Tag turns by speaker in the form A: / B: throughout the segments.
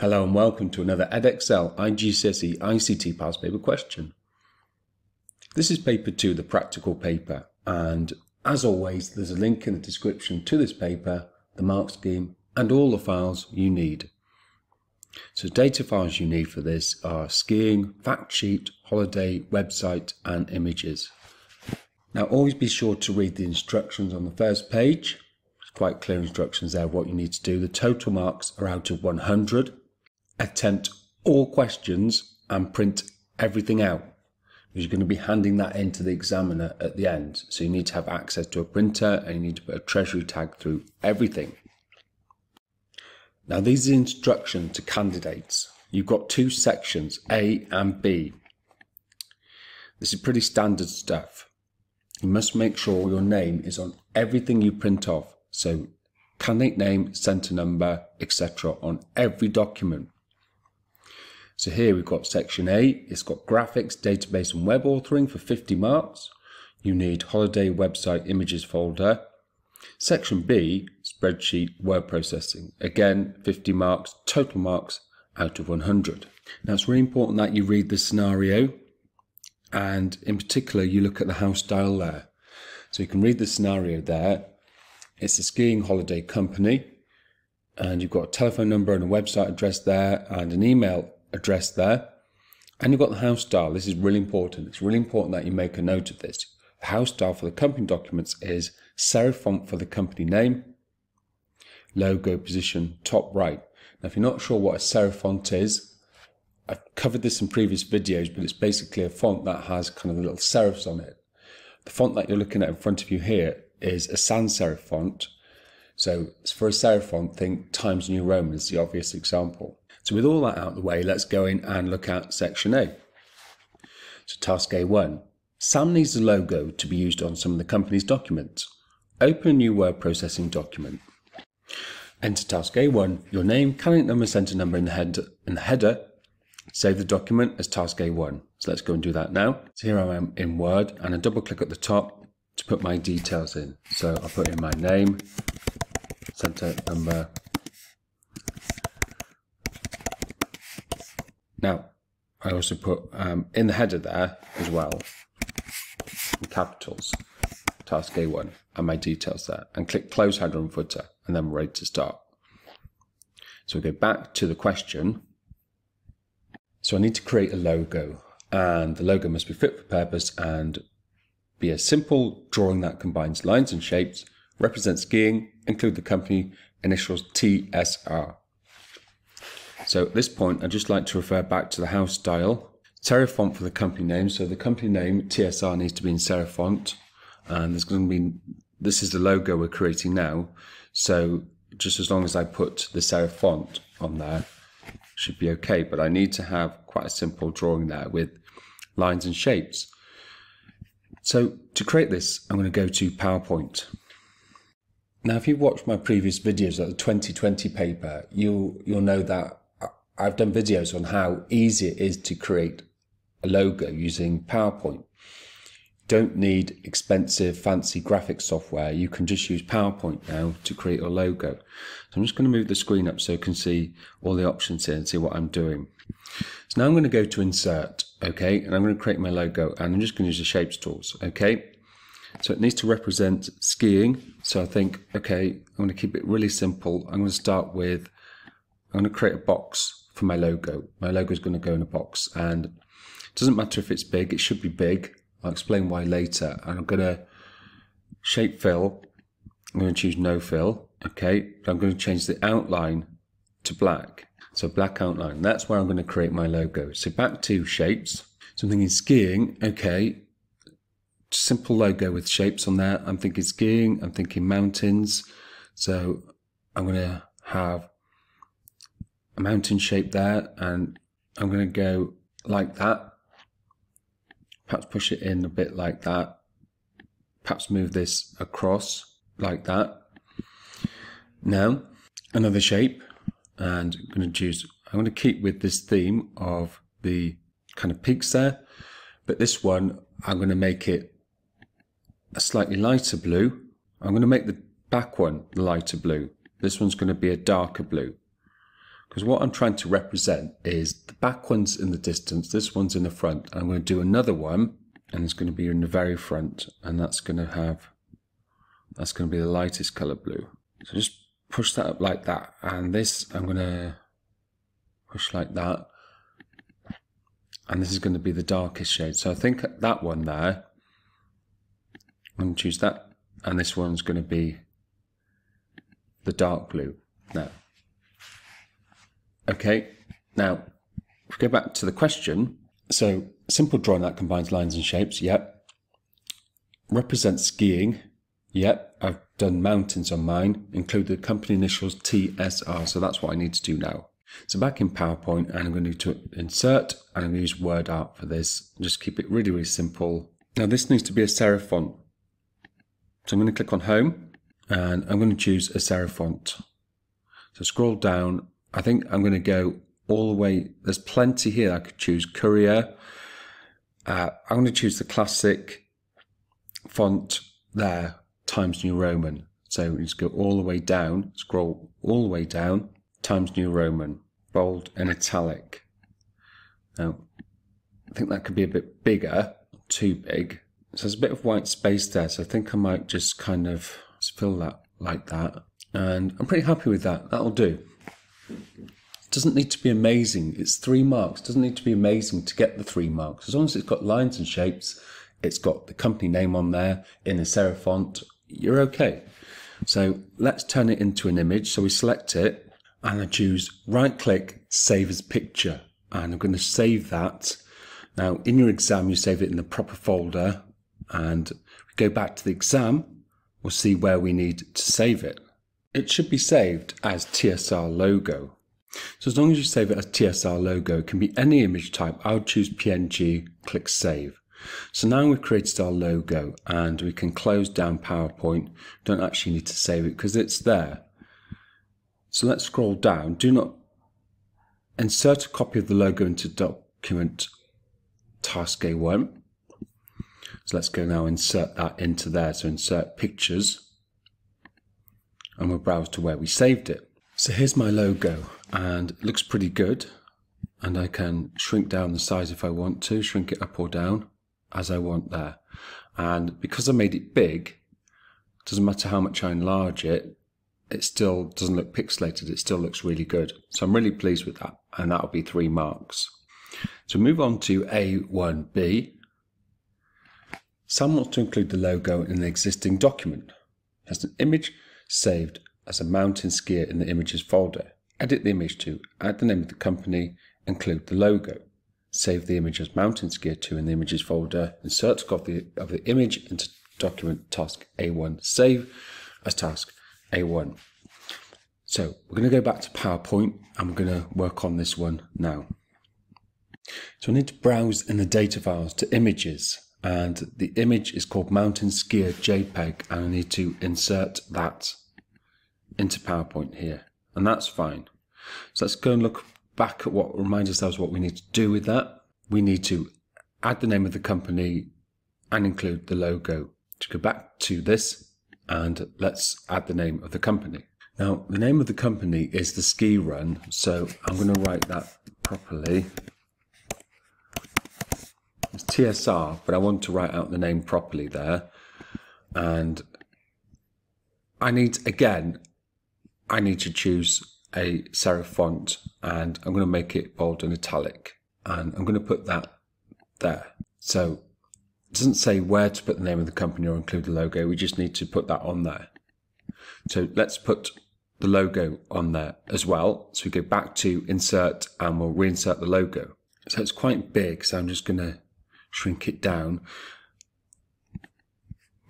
A: Hello and welcome to another Edexcel IGCSE ICT past paper question. This is paper 2, the practical paper, and as always there's a link in the description to this paper, the mark scheme and all the files you need. So data files you need for this are skiing, fact sheet, holiday, website and images. Now always be sure to read the instructions on the first page. It's quite clear instructions there what you need to do. The total marks are out of 100 attempt all questions and print everything out because you're going to be handing that in to the examiner at the end. So you need to have access to a printer and you need to put a treasury tag through everything. Now these are instructions to candidates. You've got two sections, A and B. This is pretty standard stuff. You must make sure your name is on everything you print off. So candidate name, centre number, etc. on every document. So here we've got section A, it's got graphics, database and web authoring for 50 marks. You need holiday website images folder. Section B, spreadsheet word processing. Again, 50 marks, total marks out of 100. Now it's really important that you read the scenario and in particular you look at the house style there. So you can read the scenario there. It's a skiing holiday company and you've got a telephone number and a website address there and an email address there. And you've got the house style. This is really important. It's really important that you make a note of this. The house style for the company documents is serif font for the company name, logo position top right. Now, if you're not sure what a serif font is, I've covered this in previous videos, but it's basically a font that has kind of little serifs on it. The font that you're looking at in front of you here is a sans serif font. So for a serif font, think Times New Roman is the obvious example. So with all that out of the way, let's go in and look at section A. So task A1. Sam needs the logo to be used on some of the company's documents. Open a new word processing document. Enter task A1, your name, candidate number, centre number in the, head, in the header. Save the document as task A1. So let's go and do that now. So here I am in Word and I double click at the top to put my details in. So I'll put in my name, centre number, Now, I also put um, in the header there as well, capitals, task A1, and my details there, and click close header and footer, and then we're ready to start. So we go back to the question. So I need to create a logo, and the logo must be fit for purpose and be a simple drawing that combines lines and shapes, represents skiing, include the company initials TSR. So at this point, I'd just like to refer back to the house style. Serif font for the company name. So the company name, TSR, needs to be in serif font. And there's going to be, this is the logo we're creating now. So just as long as I put the serif font on there, should be okay. But I need to have quite a simple drawing there with lines and shapes. So to create this, I'm going to go to PowerPoint. Now, if you've watched my previous videos of the 2020 paper, you'll, you'll know that I've done videos on how easy it is to create a logo using PowerPoint. Don't need expensive, fancy graphic software. You can just use PowerPoint now to create a logo. So I'm just going to move the screen up so you can see all the options here and see what I'm doing. So now I'm going to go to insert, okay, and I'm going to create my logo and I'm just going to use the shapes tools, okay. So it needs to represent skiing. So I think, okay, I'm going to keep it really simple. I'm going to start with, I'm going to create a box for my logo. My logo is going to go in a box and it doesn't matter if it's big, it should be big. I'll explain why later. And I'm going to shape fill. I'm going to choose no fill. Okay. I'm going to change the outline to black. So black outline. That's where I'm going to create my logo. So back to shapes. So I'm thinking skiing. Okay. Simple logo with shapes on there. I'm thinking skiing. I'm thinking mountains. So I'm going to have mountain shape there and I'm going to go like that. Perhaps push it in a bit like that. Perhaps move this across like that. Now, another shape and I'm going to choose, I'm going to keep with this theme of the kind of peaks there, but this one, I'm going to make it a slightly lighter blue. I'm going to make the back one lighter blue. This one's going to be a darker blue Because what I'm trying to represent is the back one's in the distance, this one's in the front. I'm going to do another one, and it's going to be in the very front, and that's going to have, that's going to be the lightest color blue. So just push that up like that, and this I'm going to push like that, and this is going to be the darkest shade. So I think that one there, I'm going to choose that, and this one's going to be the dark blue. Now, okay, now go back to the question, so simple drawing that combines lines and shapes, yep. Represents skiing, yep. I've done mountains on mine, include the company initials TSR, so that's what I need to do now. So back in PowerPoint, and I'm going to, to insert, and I'm going to use word art for this. Just keep it really, really simple. Now this needs to be a serif font. So I'm going to click on Home, and I'm going to choose a serif font. So scroll down. I think I'm going to go all the way. There's plenty here. I could choose Courier. Uh, I'm going to choose the classic font there, Times New Roman. So just go all the way down, scroll all the way down, Times New Roman, bold and italic. Now, I think that could be a bit bigger, too big. So there's a bit of white space there, so I think I might just kind of fill that like that. And I'm pretty happy with that. That'll do. It doesn't need to be amazing. It's three marks. Doesn't need to be amazing to get the three marks. As long as it's got lines and shapes, it's got the company name on there in a serif font, you're okay. So let's turn it into an image. So we select it and I choose right click, save as picture. And I'm going to save that. Now in your exam, you save it in the proper folder and go back to the exam. We'll see where we need to save it. It should be saved as TSR logo. So as long as you save it as TSR logo, it can be any image type. I'll choose PNG, click save. So now we've created our logo and we can close down PowerPoint. Don't actually need to save it because it's there. So let's scroll down. Do not insert a copy of the logo into document task A1. So let's go now insert that into there. So insert pictures and we'll browse to where we saved it. So here's my logo and it looks pretty good. And I can shrink down the size if I want to, shrink it up or down as I want there. And because I made it big, doesn't matter how much I enlarge it, it still doesn't look pixelated. It still looks really good. So I'm really pleased with that. And that'll be three marks. So move on to A1B. Sam wants to include the logo in the existing document. Has an image saved as a mountain skier in the images folder. Edit the image to add the name of the company, include the logo. Save the image as mountain skier 2 in the images folder. Insert copy of the image into document task A1. Save as task A1. So we're going to go back to PowerPoint and we're going to work on this one now. So I need to browse in the data files to images and the image is called mountain skier JPEG and I need to insert that into PowerPoint here and that's fine. So let's go and look back at what remind ourselves what we need to do with that. We need to add the name of the company and include the logo. To go back to this and let's add the name of the company. Now, the name of the company is the Ski Run, so I'm going to write that properly. It's TSR, but I want to write out the name properly there. And I need, again, I need to choose a serif font and I'm going to make it bold and italic. And I'm going to put that there. So it doesn't say where to put the name of the company or include the logo. We just need to put that on there. So let's put the logo on there as well. So we go back to insert and we'll reinsert the logo. So it's quite big. So I'm just going to shrink it down.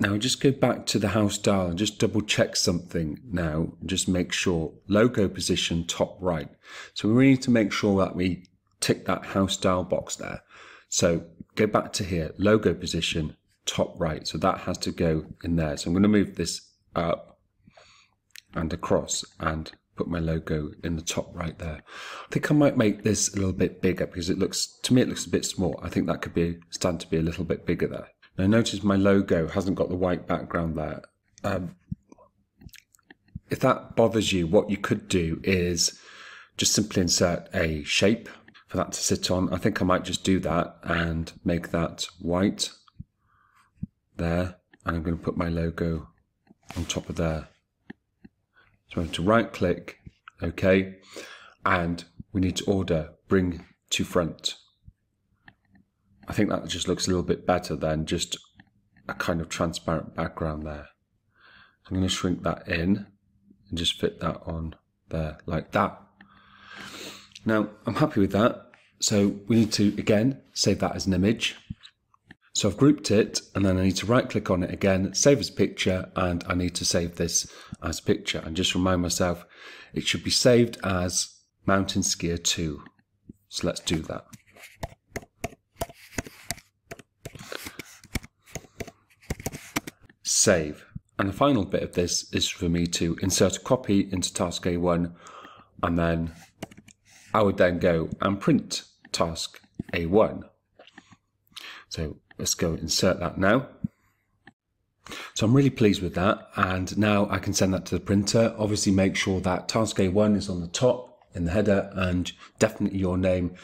A: Now just go back to the house style and just double check something now. Just make sure logo position top right. So we really need to make sure that we tick that house style box there. So go back to here, logo position top right. So that has to go in there. So I'm going to move this up and across and put my logo in the top right there. I think I might make this a little bit bigger because it looks, to me, it looks a bit small. I think that could be stand to be a little bit bigger there. Now notice my logo hasn't got the white background there. Um, if that bothers you, what you could do is just simply insert a shape for that to sit on. I think I might just do that and make that white there. And I'm going to put my logo on top of there. So I'm going to right click, OK, and we need to order bring to front. I think that just looks a little bit better than just a kind of transparent background there. I'm going to shrink that in and just fit that on there like that. Now I'm happy with that. So we need to again save that as an image. So I've grouped it and then I need to right click on it again, save as picture, and I need to save this as picture and just remind myself it should be saved as Mountain Skier 2. So let's do that. Save. And the final bit of this is for me to insert a copy into task A1 and then I would then go and print task A1. So let's go insert that now. So I'm really pleased with that. And now I can send that to the printer. Obviously make sure that task A1 is on the top in the header and definitely your name,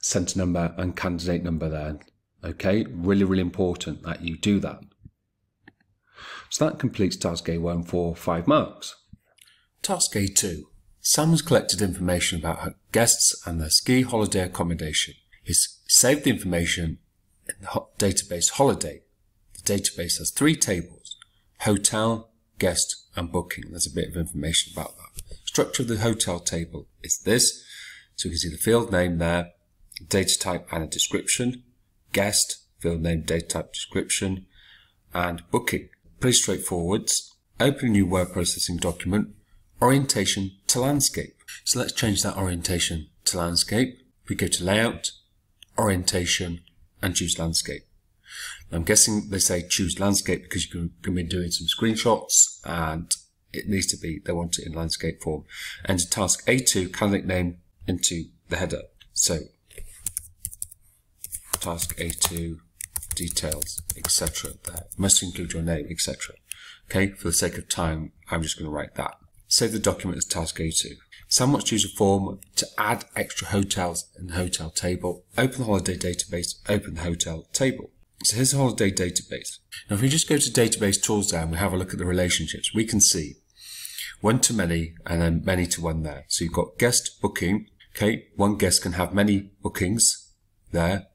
A: center number and candidate number there. Okay, really, really important that you do that. So that completes task A1 for 5 marks. Task A2. Sam has collected information about her guests and their ski holiday accommodation. He's saved the information in the database holiday. The database has three tables, hotel, guest and booking. There's a bit of information about that. Structure of the hotel table is this. So you can see the field name there, data type and a description, guest, field name, data type, description, and booking pretty straightforward. Open a new word processing document, orientation to landscape. So let's change that orientation to landscape. We go to layout, orientation, and choose landscape. I'm guessing they say choose landscape because you can, going be doing some screenshots and it needs to be, they want it in landscape form. Enter task A2 candidate name into the header. So task A2 details, etc. That must include your name, etc. Okay, for the sake of time, I'm just going to write that. Save the document as task A2. Sam wants to use a form to add extra hotels the hotel table. Open the holiday database, open the hotel table. So here's the holiday database. Now if we just go to database tools there and we have a look at the relationships, we can see one to many and then many to one there. So you've got guest booking. Okay, one guest can have many bookings there.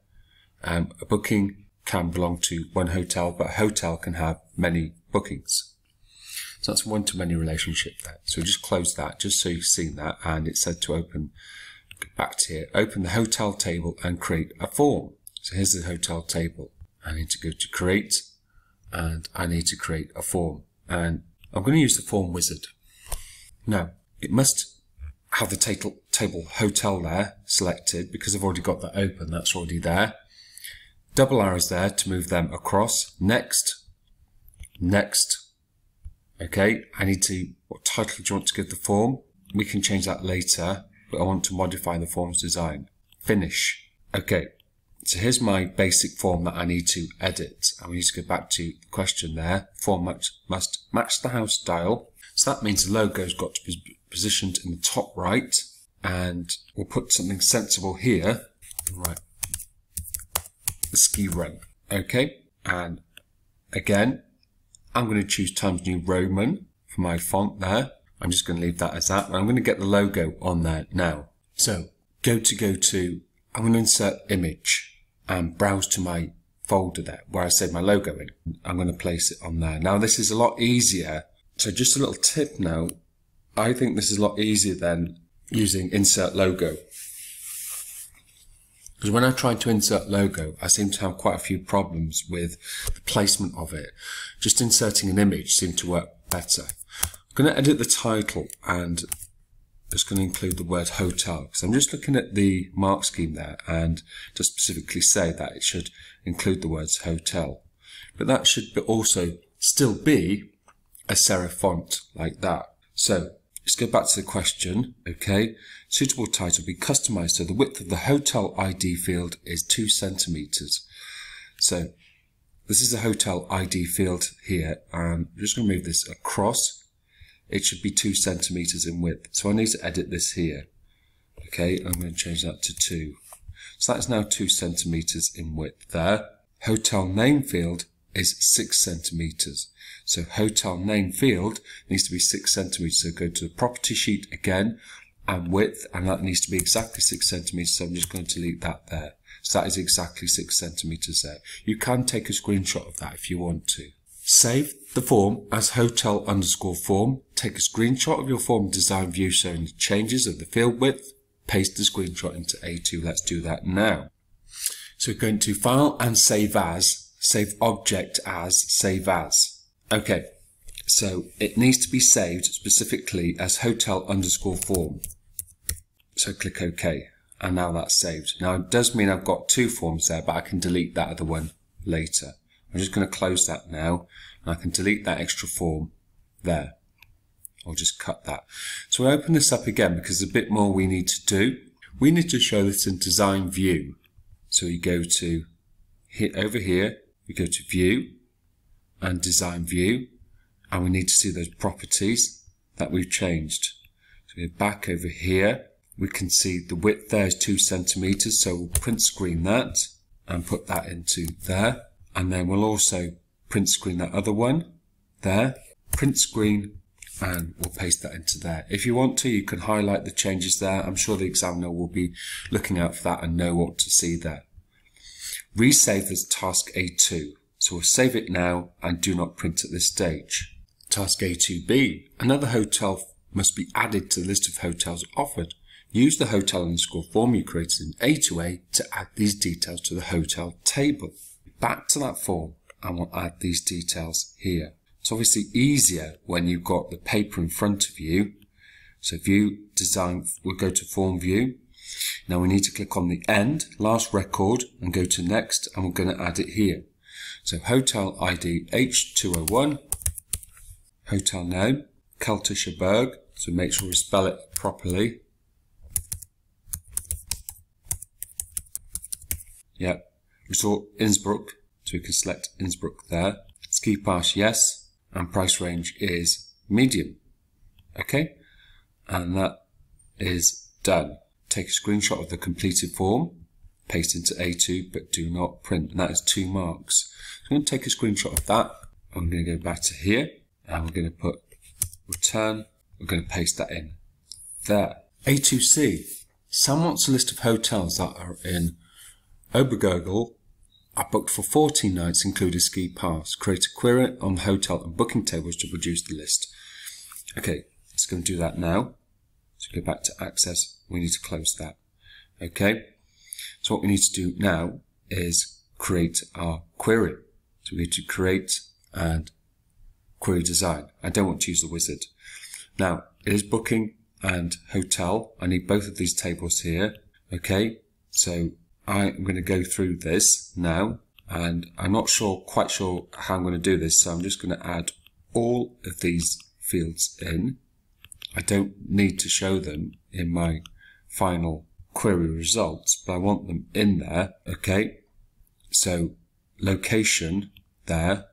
A: Um, a booking can belong to one hotel, but a hotel can have many bookings. So that's one-to-many relationship there. So we just close that, just so you've seen that, and it said to open, back to here, open the hotel table and create a form. So here's the hotel table. I need to go to create, and I need to create a form. And I'm going to use the form wizard. Now, it must have the table, table hotel there selected because I've already got that open. That's already there double arrows there to move them across. Next, next. Okay, I need to, what title do you want to give the form? We can change that later, but I want to modify the form's design. Finish. Okay, so here's my basic form that I need to edit. And we need to go back to the question there. Form must, must match the house style. So that means the logo's got to be positioned in the top right. And we'll put something sensible here. Right, the ski run. Okay, and again, I'm going to choose Times New Roman for my font there. I'm just going to leave that as that. I'm going to get the logo on there now. So go to go to, I'm going to insert image and browse to my folder there where I saved my logo in. I'm going to place it on there. Now this is a lot easier. So just a little tip now. I think this is a lot easier than using insert logo. Because when I tried to insert logo, I seemed to have quite a few problems with the placement of it. Just inserting an image seemed to work better. I'm going to edit the title and just going to include the word hotel because I'm just looking at the mark scheme there and to specifically say that it should include the words hotel. But that should also still be a serif font like that. So Let's go back to the question. Okay. Suitable title be customized so the width of the hotel ID field is two centimeters. So this is the hotel ID field here. And I'm just going to move this across. It should be two centimeters in width. So I need to edit this here. Okay, I'm going to change that to 2. So that's now 2 centimeters in width there. Hotel name field is 6 centimeters. So hotel name field needs to be 6 centimeters. So go to the property sheet again and width, and that needs to be exactly 6 centimeters. So I'm just going to delete that there. So that is exactly 6 centimeters there. You can take a screenshot of that if you want to. Save the form as hotel underscore form. Take a screenshot of your form design view showing the changes of the field width. Paste the screenshot into A2. Let's do that now. So we're going to File and Save As. Save Object As. Save As. Okay, so it needs to be saved specifically as hotel underscore form. So click OK. And now that's saved. Now it does mean I've got two forms there, but I can delete that other one later. I'm just going to close that now. And I can delete that extra form there. I'll just cut that. So we open this up again because there's a bit more we need to do. We need to show this in design view. So you go to hit over here, we go to view and design view, and we need to see those properties that we've changed. So we're back over here. We can see the width there is two centimeters. So we'll print screen that and put that into there. And then we'll also print screen that other one there, print screen, and we'll paste that into there. If you want to, you can highlight the changes there. I'm sure the examiner will be looking out for that and know what to see there. Resave as task A2. So we'll save it now and do not print at this stage. Task A2B. Another hotel must be added to the list of hotels offered. Use the hotel underscore form you created in A2A to add these details to the hotel table back to that form and we'll add these details here. It's obviously easier when you've got the paper in front of you. So view, design, we'll go to form view. Now we need to click on the end, last record, and go to next, and we're going to add it here. So hotel ID H201, hotel name, Keltischer Berg, so make sure we spell it properly. Yep, Resort Innsbruck, so we can select Innsbruck there. Ski pass, yes, and price range is medium. Okay, and that is done. Take a screenshot of the completed form, paste into A2, but do not print, and that is two marks. So I'm going to take a screenshot of that. I'm going to go back to here, and we're going to put return. We're going to paste that in there. A2C. Sam wants a list of hotels that are in Obergurgl I booked for 14 nights, including ski pass. Create a query on the hotel and booking tables to produce the list. Okay, let's go and do that now. So go back to access. We need to close that. Okay. So what we need to do now is create our query. So we need to create and query design. I don't want to use the wizard. Now it is booking and hotel. I need both of these tables here. Okay. So I'm going to go through this now and I'm not sure, quite sure how I'm going to do this. So I'm just going to add all of these fields in. I don't need to show them in my final query results, but I want them in there. Okay. So location there.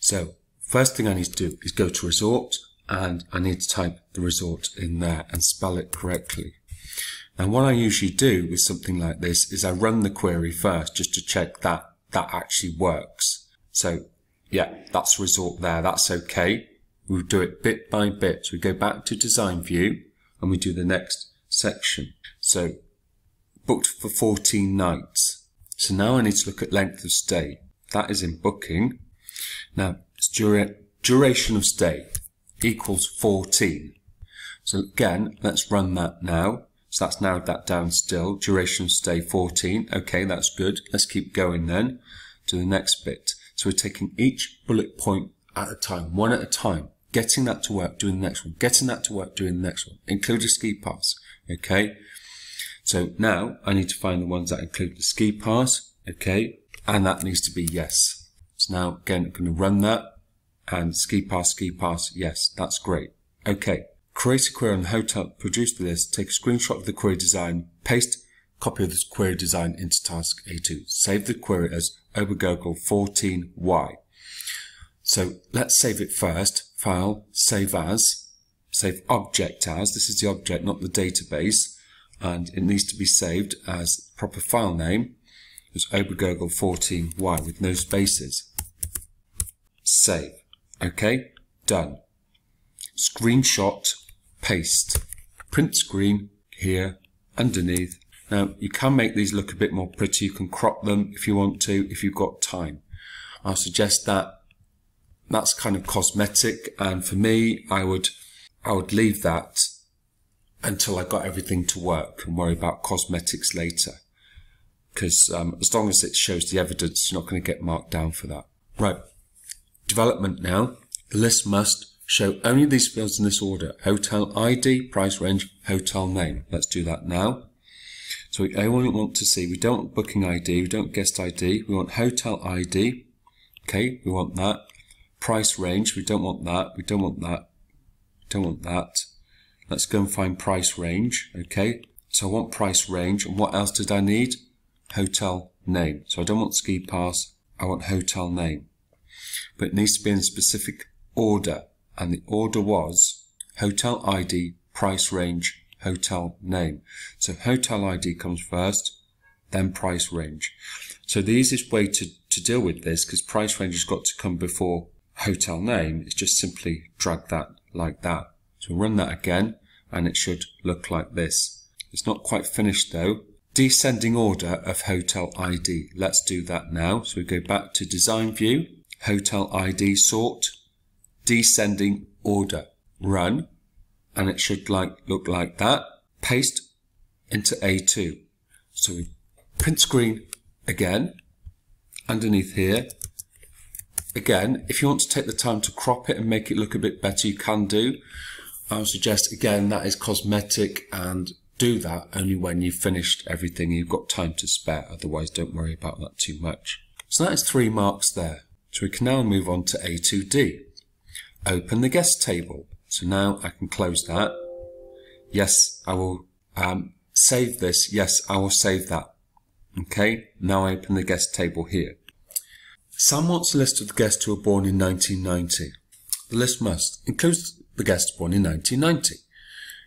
A: So first thing I need to do is go to resort and I need to type the resort in there and spell it correctly. And what I usually do with something like this is I run the query first just to check that that actually works. So yeah, that's resort there. That's okay. We'll do it bit by bit. So we go back to design view and we do the next section. So booked for 14 nights. So now I need to look at length of stay. That is in booking. Now it's dura duration of stay equals 14. So again, let's run that now. So that's narrowed that down still. Duration stay 14. Okay, that's good. Let's keep going then to the next bit. So we're taking each bullet point at a time, one at a time, getting that to work, doing the next one, getting that to work, doing the next one, include a ski pass. Okay. So now I need to find the ones that include the ski pass. Okay. And that needs to be yes. So now again, I'm going to run that and ski pass, ski pass. Yes, that's great. Okay. Create a query on the hotel, produce the list, take a screenshot of the query design, paste copy of this query design into task A2. Save the query as Obergurgl 14Y. So let's save it first. File, save as, save object as. This is the object, not the database. and it needs to be saved as proper file name as Obergurgl 14y with no spaces. Save. Okay, done. Screenshot, paste. Print screen here underneath. Now you can make these look a bit more pretty. You can crop them if you want to, if you've got time. I suggest that that's kind of cosmetic and for me I would I would leave that until I got everything to work and worry about cosmetics later. Because um, as long as it shows the evidence, you're not going to get marked down for that. Right. Development now. The list must show only these fields in this order. Hotel ID, price range, hotel name. Let's do that now. So we only want to see, we don't want booking ID, we don't guest ID, we want hotel ID. Okay, we want that. Price range, we don't want that, we don't want that, we don't want that. Let's go and find price range. Okay, so I want price range. And what else did I need? Hotel name. So I don't want ski pass. I want hotel name. But it needs to be in a specific order. And the order was hotel ID, price range, hotel name. So hotel ID comes first, then price range. So the easiest way to, to deal with this, because price range has got to come before hotel name, is just simply drag that like that. So run that again and it should look like this. It's not quite finished though. Descending order of hotel ID. Let's do that now. So we go back to design view, hotel ID sort, descending order, run, and it should like look like that. Paste into A2. So we print screen again, underneath here. Again, if you want to take the time to crop it and make it look a bit better, you can do. I would suggest again that is cosmetic and do that only when you've finished everything you've got time to spare. Otherwise, don't worry about that too much. So that is three marks there. So we can now move on to A2D. Open the guest table. So now I can close that. Yes, I will um, save this. Yes, I will save that. Okay, now I open the guest table here. Sam wants a list of the guests who were born in 1990. The list must include the guests born in 1990.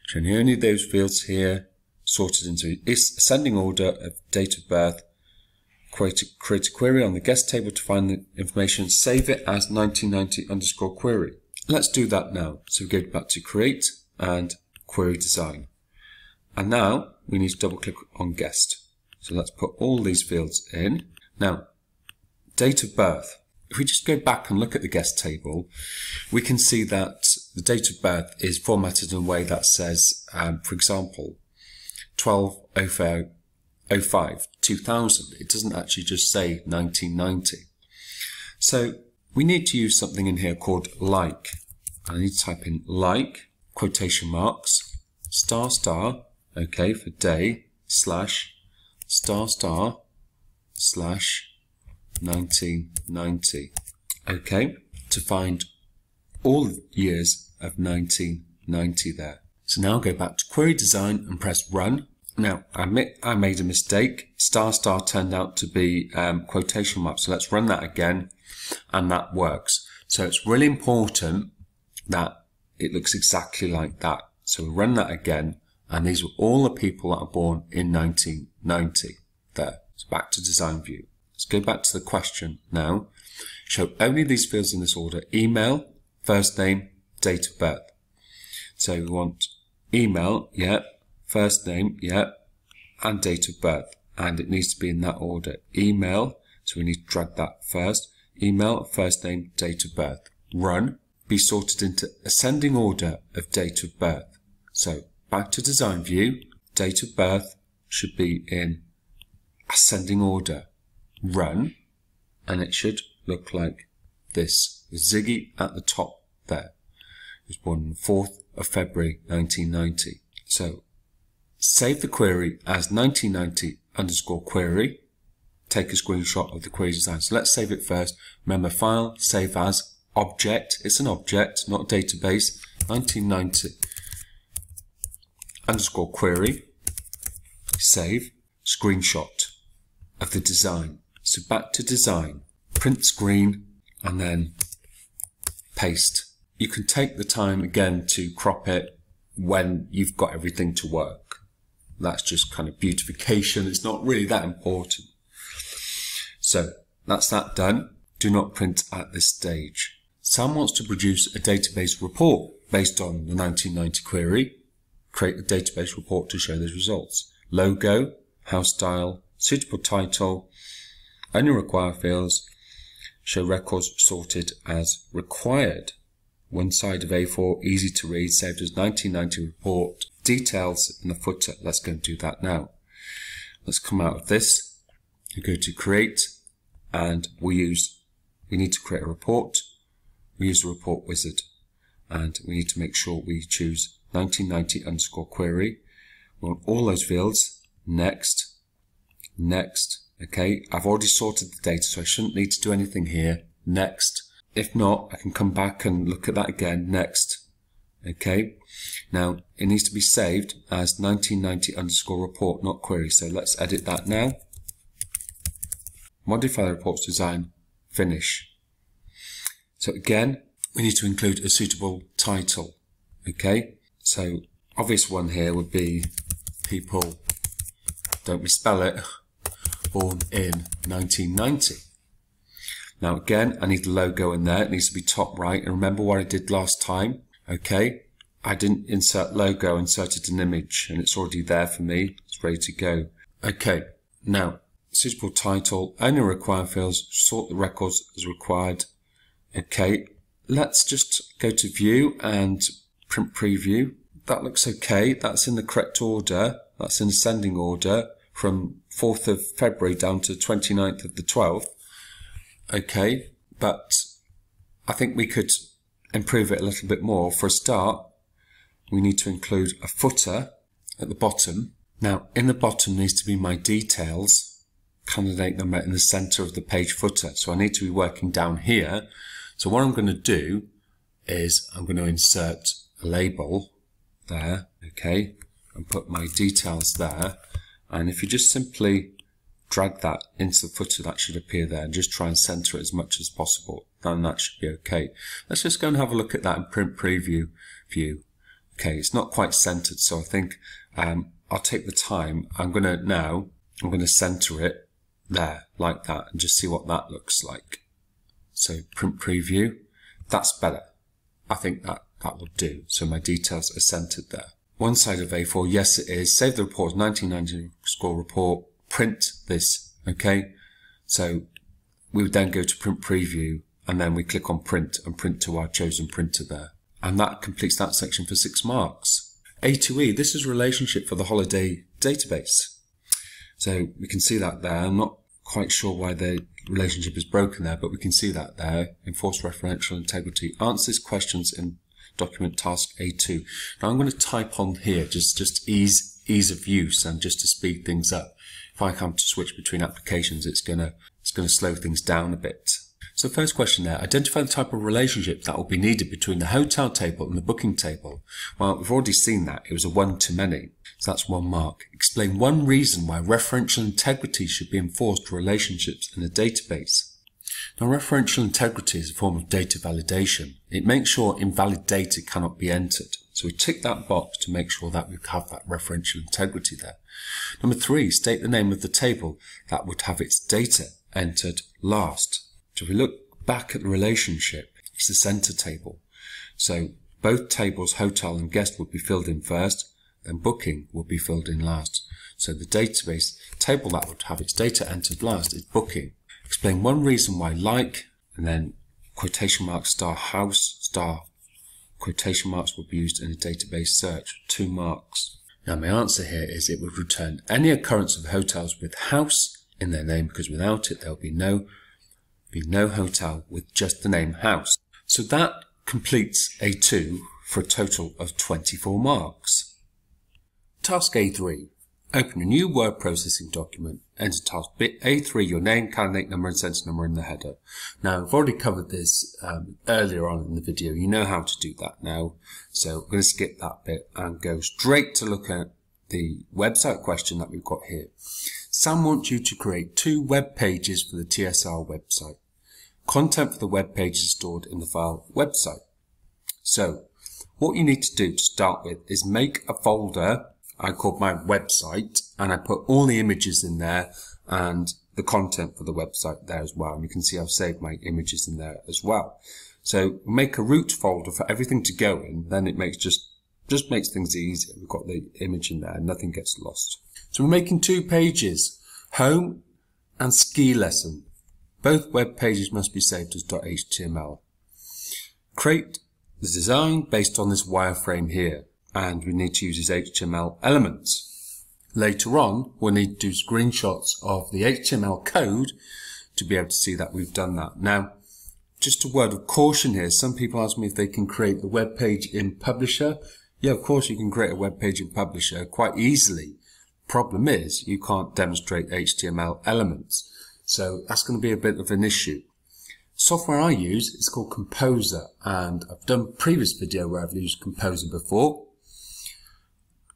A: Showing only those fields here sorted into ascending order of date of birth. Create a, create a query on the guest table to find the information. Save it as 1990 underscore query. Let's do that now. So we go back to create and query design. And now we need to double click on guest. So let's put all these fields in. Now, date of birth if we just go back and look at the guest table, we can see that the date of birth is formatted in a way that says, um, for example, 1205 2000. It doesn't actually just say 1990. So we need to use something in here called like. I need to type in like, quotation marks, star star, okay, for day, slash, star star, slash, 1990. Okay, to find all years of 1990 there. So now go back to query design and press run. Now, I admit I made a mistake. Star star turned out to be um, quotation marks. So let's run that again and that works. So it's really important that it looks exactly like that. So we run that again and these were all the people that are born in 1990 there. So back to design view. Let's go back to the question now. Show only these fields in this order. Email, first name, date of birth. So we want email, yeah, first name, yeah, and date of birth. And it needs to be in that order. Email, so we need to drag that first. Email, first name, date of birth. Run, be sorted into ascending order of date of birth. So back to design view, date of birth should be in ascending order run, and it should look like this. Ziggy at the top there. He was born on the 4th of February 1990. So save the query as 1990 underscore query. Take a screenshot of the query design. So let's save it first. Remember file, save as, object. It's an object, not a database. 1990 underscore query. Save, screenshot of the design. So back to design, print screen, and then paste. You can take the time again to crop it when you've got everything to work. That's just kind of beautification. It's not really that important. So that's that done. Do not print at this stage. Sam wants to produce a database report based on the 1990 query. Create a database report to show those results. Logo, house style, suitable title, only require fields, show records sorted as required. One side of A4, easy to read, saved as 1990 report, details in the footer. Let's go and do that now. Let's come out of this. We go to create and we use, we need to create a report. We use the report wizard and we need to make sure we choose 1990 underscore query. We want all those fields. Next, next, Okay, I've already sorted the data, so I shouldn't need to do anything here. Next. If not, I can come back and look at that again. Next. Okay. Now, it needs to be saved as 1990 underscore report, not query. So let's edit that now. Modify the report's design. Finish. So again, we need to include a suitable title. Okay. So obvious one here would be people, don't misspell it, born in 1990. Now again, I need the logo in there. It needs to be top right. And remember what I did last time? Okay. I didn't insert logo, inserted an image and it's already there for me. It's ready to go. Okay. Now, suitable title, only required fields, sort the records as required. Okay. Let's just go to view and print preview. That looks okay. That's in the correct order. That's in ascending order from 4th of February down to 29th of the 12th. Okay, but I think we could improve it a little bit more. For a start, we need to include a footer at the bottom. Now, in the bottom needs to be my details, candidate number in the center of the page footer. So I need to be working down here. So what I'm going to do is I'm going to insert a label there, okay, and put my details there. And if you just simply drag that into the footer, that should appear there, and just try and center it as much as possible, then that should be okay. Let's just go and have a look at that in print preview view. Okay, it's not quite centered, so I think um, I'll take the time. I'm going to now, I'm going to center it there, like that, and just see what that looks like. So print preview, that's better. I think that, that will do. So my details are centered there one side of A4, yes it is, save the report 1990 score report, print this, okay? So we would then go to print preview and then we click on print and print to our chosen printer there. And that completes that section for six marks. A2E, this is relationship for the holiday database. So we can see that there. I'm not quite sure why the relationship is broken there, but we can see that there. Enforce referential integrity. Answers questions in document task A2. Now I'm going to type on here just, just ease, ease of use and just to speed things up. If I come to switch between applications, it's going to, it's going to slow things down a bit. So first question there, identify the type of relationship that will be needed between the hotel table and the booking table. Well, we've already seen that. It was a one-to-many. So that's one mark. Explain one reason why referential integrity should be enforced to relationships in a database. Now, referential integrity is a form of data validation. It makes sure invalid data cannot be entered. So we tick that box to make sure that we have that referential integrity there. Number three, state the name of the table that would have its data entered last. So if we look back at the relationship, it's the center table. So both tables, hotel and guest, would be filled in first, then booking would be filled in last. So the database table that would have its data entered last is booking. Explain one reason why like, and then quotation mark star house star quotation marks would be used in a database search. Two marks. Now my answer here is it would return any occurrence of hotels with house in their name because without it there'll be no be no hotel with just the name house. So that completes A2 for a total of 24 marks. Task A3. Open a new word processing document. Enter task bit A3, your name, candidate number, and sentence number in the header. Now, I've already covered this um, earlier on in the video. You know how to do that now. So I'm going to skip that bit and go straight to look at the website question that we've got here. Sam wants you to create two web pages for the TSR website. Content for the web page is stored in the file website. So what you need to do to start with is make a folder I called my website and I put all the images in there and the content for the website there as well. And you can see I've saved my images in there as well. So make a root folder for everything to go in. Then it makes just, just makes things easier. We've got the image in there. Nothing gets lost. So we're making two pages, home and ski lesson. Both web pages must be saved as .html. Create the design based on this wireframe here. And we need to use these HTML elements. Later on, we'll need to do screenshots of the HTML code to be able to see that we've done that. Now, just a word of caution here. Some people ask me if they can create the web page in Publisher. Yeah, of course you can create a web page in Publisher quite easily. Problem is, you can't demonstrate HTML elements. So that's going to be a bit of an issue. Software I use is called KompoZer, and I've done previous video where I've used KompoZer before.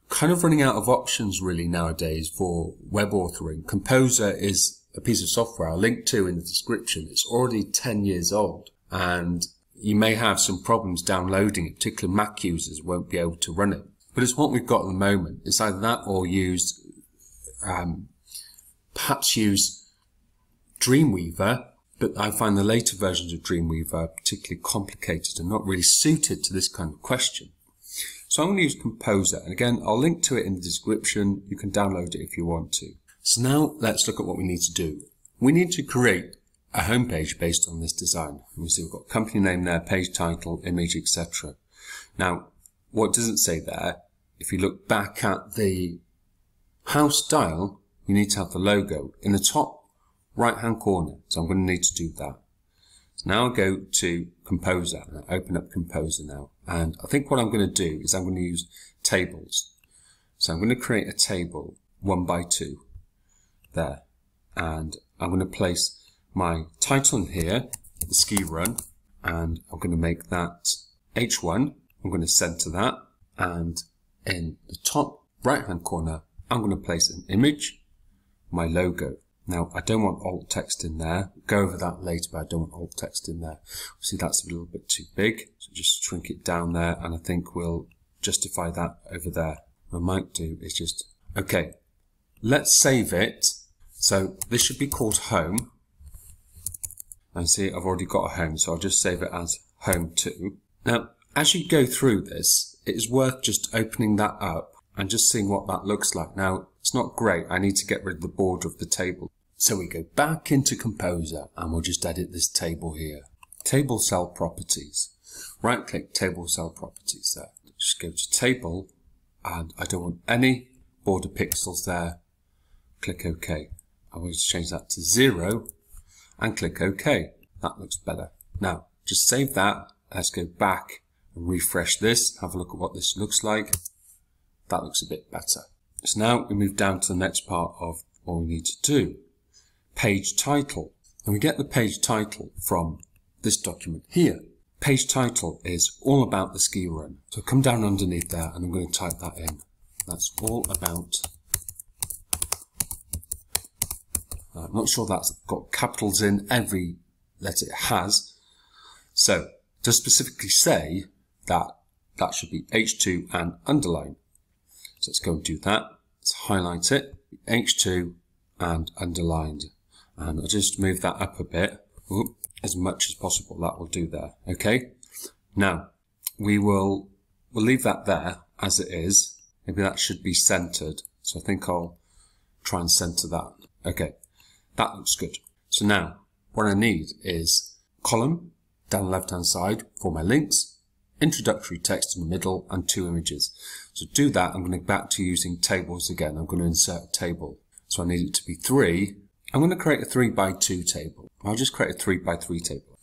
A: Kind of running out of options really nowadays for web authoring. KompoZer is a piece of software I'll link to in the description. It's already 10 years old and you may have some problems downloading it, particularly Mac users won't be able to run it. But it's what we've got at the moment. It's either that or use, um, perhaps use Dreamweaver, but I find the later versions of Dreamweaver particularly complicated and not really suited to this kind of question. So I'm going to use KompoZer, and again, I'll link to it in the description. You can download it if you want to. So now let's look at what we need to do. We need to create a homepage based on this design. You see we've got company name there, page title, image, etc. Now, what doesn't say there, if you look back at the house style, you need to have the logo in the top right hand corner. So I'm going to need to do that. Now I'll go to KompoZer and I open up KompoZer now. And I think what I'm going to do is I'm going to use tables. So I'm going to create a table one by two there. And I'm going to place my title in here, the ski run, and I'm going to make that H1. I'm going to center that. And in the top right hand corner, I'm going to place an image, my logo. Now, I don't want alt text in there. Go over that later, but I don't want alt text in there. See, that's a little bit too big. So just shrink it down there, and I think we'll justify that over there. What I might do is just, okay, let's save it so this should be called home. And see, I've already got a home, so I'll just save it as home 2. Now, as you go through this, it is worth just opening that up and just seeing what that looks like. Now, it's not great. I need to get rid of the border of the table. So we go back into KompoZer and we'll just edit this table here. Table cell properties. Right click table cell properties there. Just go to table and I don't want any border pixels there. Click OK. I will to change that to zero and click OK. That looks better. Now, just save that. Let's go back and refresh this. Have a look at what this looks like. That looks a bit better. So now we move down to the next part of what we need to do. Page title. And we get the page title from this document here. Page title is all about the ski run. So come down underneath there and I'm going to type that in. That's all about Uh, I'm not sure that's got capitals in every letter it has. So to specifically say that that should be H2 and underline. So let's go and do that. Let's highlight it, H2 and underlined. And I'll just move that up a bit, as much as possible. That will do there. Okay. Now we will we'll leave that there as it is. Maybe that should be centered. So I think I'll try and center that. Okay. That looks good. So now what I need is column down the left hand side for my links, introductory text in the middle and two images. So to do that, I'm going to go back to using tables again. I'm going to insert a table. So I need it to be three. I'm going to create a three by two table. I'll just create a three by three table.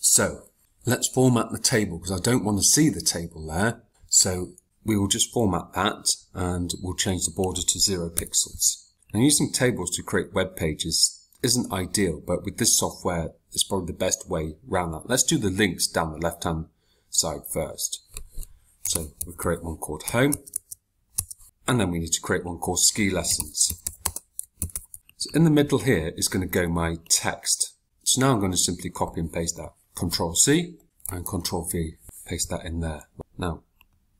A: So let's format the table because I don't want to see the table there. So we will just format that and we'll change the border to zero pixels. Now using tables to create web pages isn't ideal, but with this software, it's probably the best way around that. Let's do the links down the left-hand side first. So we'll create one called home, and then we need to create one called ski lessons. So in the middle here is going to go my text. So now I'm going to simply copy and paste that. Control C and Control V, paste that in there. Now,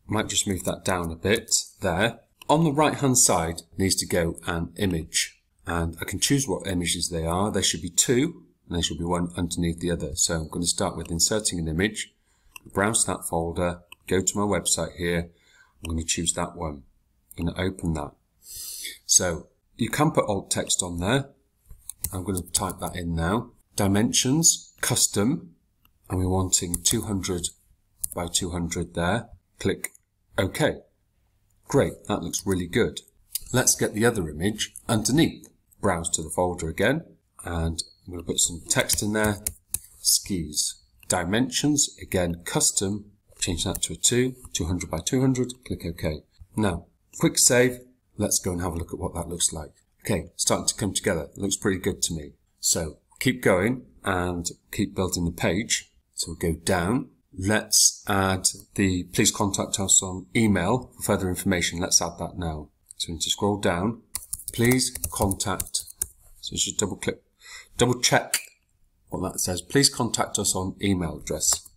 A: I might just move that down a bit there on the right hand side needs to go an image and I can choose what images they are. There should be two and there should be one underneath the other. So I'm going to start with inserting an image, browse that folder, go to my website here. I'm going to choose that one. I'm going to open that. So you can put alt text on there. I'm going to type that in now. Dimensions, custom, and we're wanting 200 by 200 there. Click OK. Great, that looks really good. Let's get the other image underneath. Browse to the folder again, and I'm going to put some text in there. Skis. Dimensions, again, custom. Change that to a 2, 200 by 200. Click OK. Now, quick save. Let's go and have a look at what that looks like. Okay, starting to come together. Looks pretty good to me. So keep going and keep building the page. So we'll go down. Let's add the please contact us on email for further information. Let's add that now. So we need to scroll down. Please contact. So just double click, double check what that says. Please contact us on email address.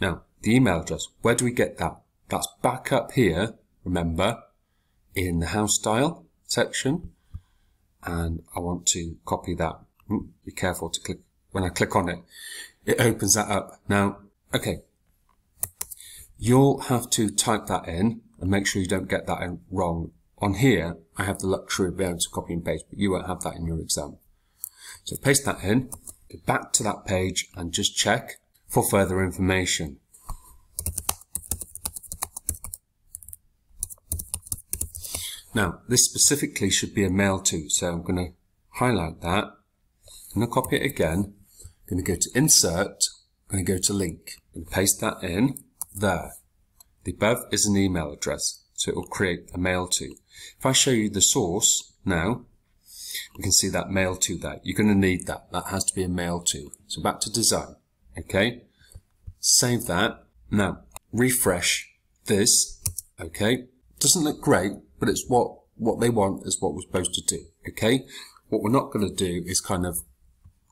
A: Now, the email address, where do we get that? That's back up here, remember, in the house style section. And I want to copy that. Hmm, be careful to click, when I click on it, it opens that up. Now, okay, you'll have to type that in and make sure you don't get that wrong. On here, I have the luxury of being able to copy and paste, but you won't have that in your exam. So paste that in, go back to that page and just check for further information. Now, this specifically should be a mail to, so I'm going to highlight that. I'm going to copy it again. I'm going to go to Insert. I'm going to go to Link and paste that in there. The above is an email address, so it will create a mail to. If I show you the source now, we can see that mail to there. You're going to need that. That has to be a mail to. So back to design. Okay. Save that. Now, refresh this. Okay. Doesn't look great, but it's what, what they want is what we're supposed to do. Okay. What we're not going to do is kind of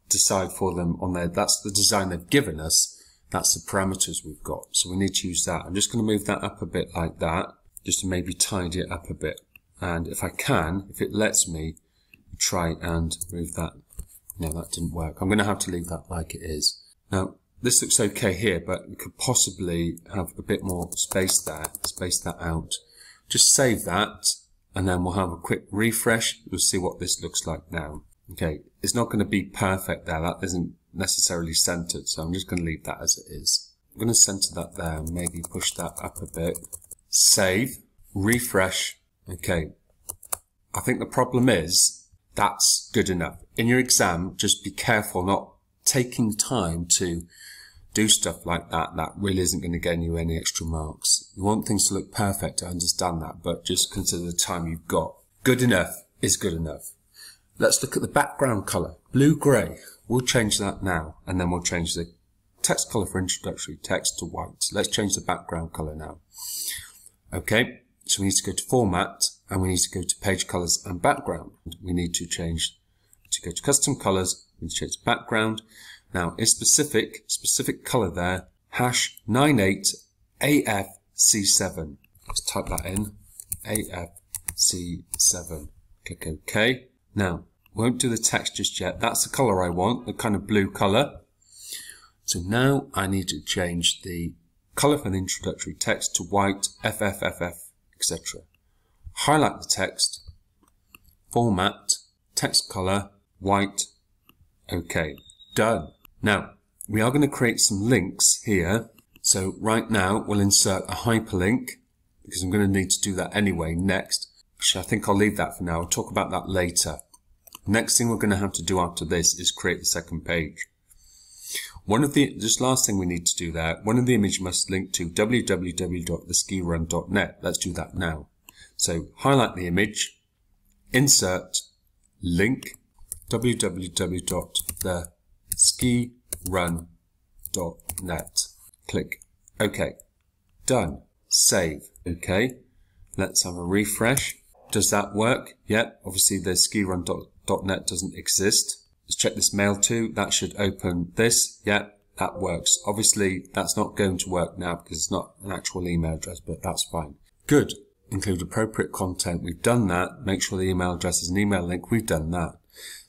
A: decide for them on there. That's the design they've given us. That's the parameters we've got. So we need to use that. I'm just going to move that up a bit like that, just to maybe tidy it up a bit. And if I can, if it lets me, try and move that. No, that didn't work. I'm going to have to leave that like it is. Now, this looks okay here, but we could possibly have a bit more space there, space that out. Just save that, and then we'll have a quick refresh. We'll see what this looks like now. Okay, it's not going to be perfect there. That isn't necessarily centered, so I'm just going to leave that as it is. I'm going to center that there, maybe push that up a bit. Save, refresh. Okay, I think the problem is that's good enough. In your exam, just be careful not taking time to do stuff like that. That really isn't going to gain you any extra marks. You want things to look perfect, I understand that, but just consider the time you've got. Good enough is good enough. Let's look at the background colour. Blue-grey. We'll change that now, and then we'll change the text colour for introductory text to white. Let's change the background colour now. Okay, so we need to go to Format, and we need to go to Page Colours and Background. We need to change to go to Custom Colours, we need to change background. Now, in specific, specific colour there, hash 98AFC7. Let's type that in, AFC7. Click OK. Now, won't do the text just yet. That's the color I want, the kind of blue color. So now I need to change the color for the introductory text to white, FFFF, etc. Highlight the text, format, text color, white, okay, done. Now, we are going to create some links here. So right now we'll insert a hyperlink because I'm going to need to do that anyway next. Actually, I think I'll leave that for now. I'll talk about that later. Next thing we're going to have to do after this is create the second page. One of the, just last thing we need to do there, one of the image must link to www.theskirun.net. Let's do that now. So highlight the image, insert, link, www.theskirun.net. Click OK. Done. Save. OK. Let's have a refresh. Does that work? Yep. Obviously the skirun.net doesn't exist. Let's check this mail too. That should open this. Yep, that works. Obviously, that's not going to work now because it's not an actual email address, but that's fine. Good. Include appropriate content. We've done that. Make sure the email address is an email link. We've done that.